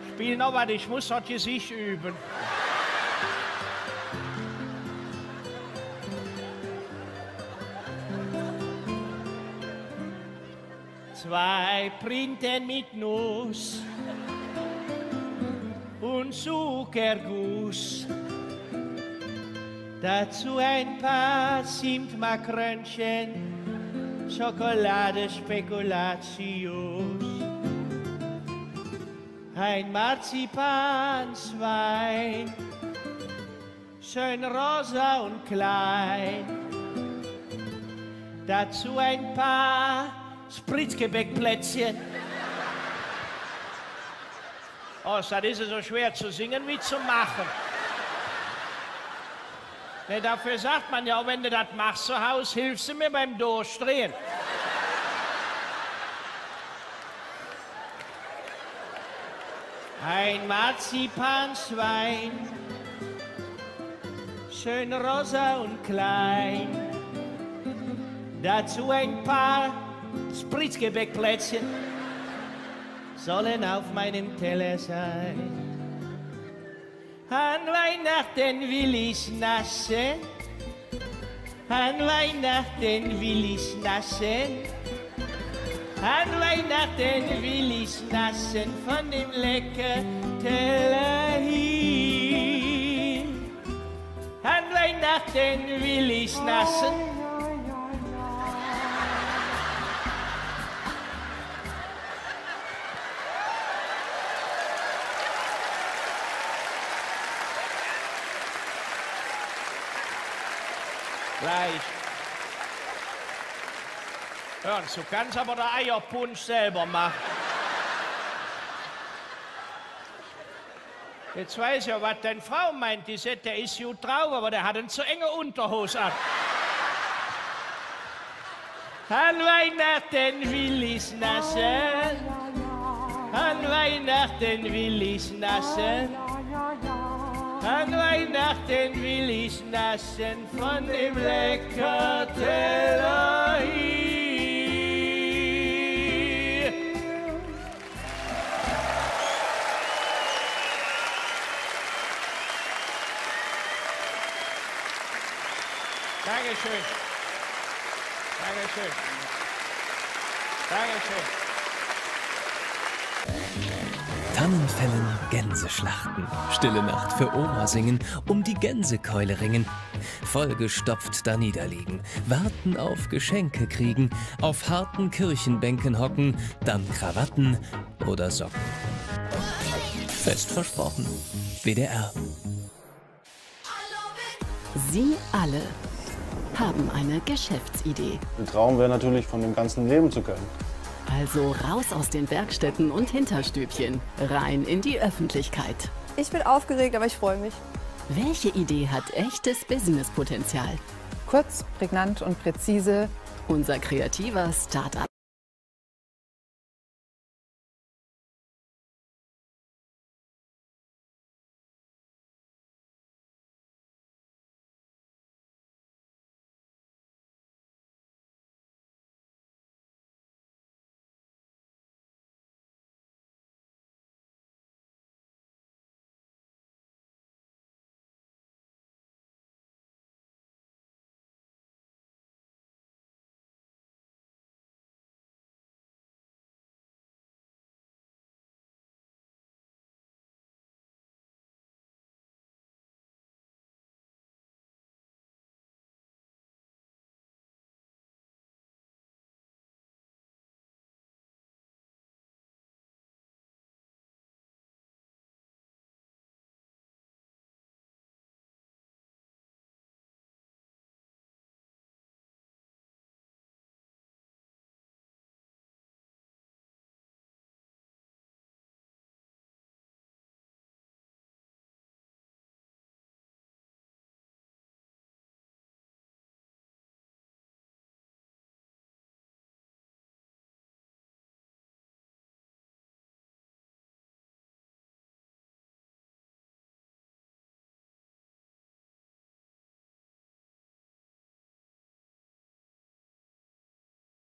Spiel noch was, ich muss das Gesicht üben. Zwei Printen mit Nuss und Zuckerguss. Dazu ein paar Zimtmakrönchen, Schokolade Spekulatius. Ein Marzipanswein, schön rosa und klein. Dazu ein paar Spritzgebäckplätzchen. Oh, das ist so schwer zu singen wie zu machen. Ne, dafür sagt man ja, wenn du das machst zu Hause, hilfst du mir beim Durchdrehen. Ein Marzipanschwein, schön rosa und klein. Dazu ein paar Spritzgebäckplätzchen sollen auf meinem Teller sein. An Weihnachten will ich naschen, an Weihnachten will ich naschen, an Weihnachten will ich naschen von dem lecker Teller hier. An Weihnachten will ich naschen. Gleich. Hören, du kannst aber der Eierpunsch selber machen. Jetzt weiß ich ja, was deine Frau meint. Die sagt, der ist gut drauf, aber der hat einen zu enge Unterhose an. An Weihnachten will ich's naschen. An Weihnachten will ich's naschen. An Weihnachten will ich naschen von dem lecker Teller hier. Dankeschön. Dankeschön. Dankeschön. Tannenfällen, Gänseschlachten, stille Nacht für Oma singen, um die Gänsekeule ringen, vollgestopft da niederliegen, warten auf Geschenke kriegen, auf harten Kirchenbänken hocken, dann Krawatten oder Socken. Fest versprochen. WDR. Sie alle haben eine Geschäftsidee. Ein Traum wäre natürlich, von dem Ganzen leben zu können. Also raus aus den Werkstätten und Hinterstübchen, rein in die Öffentlichkeit. Ich bin aufgeregt, aber ich freue mich. Welche Idee hat echtes Businesspotenzial? Kurz, prägnant und präzise. Unser kreativer Startup.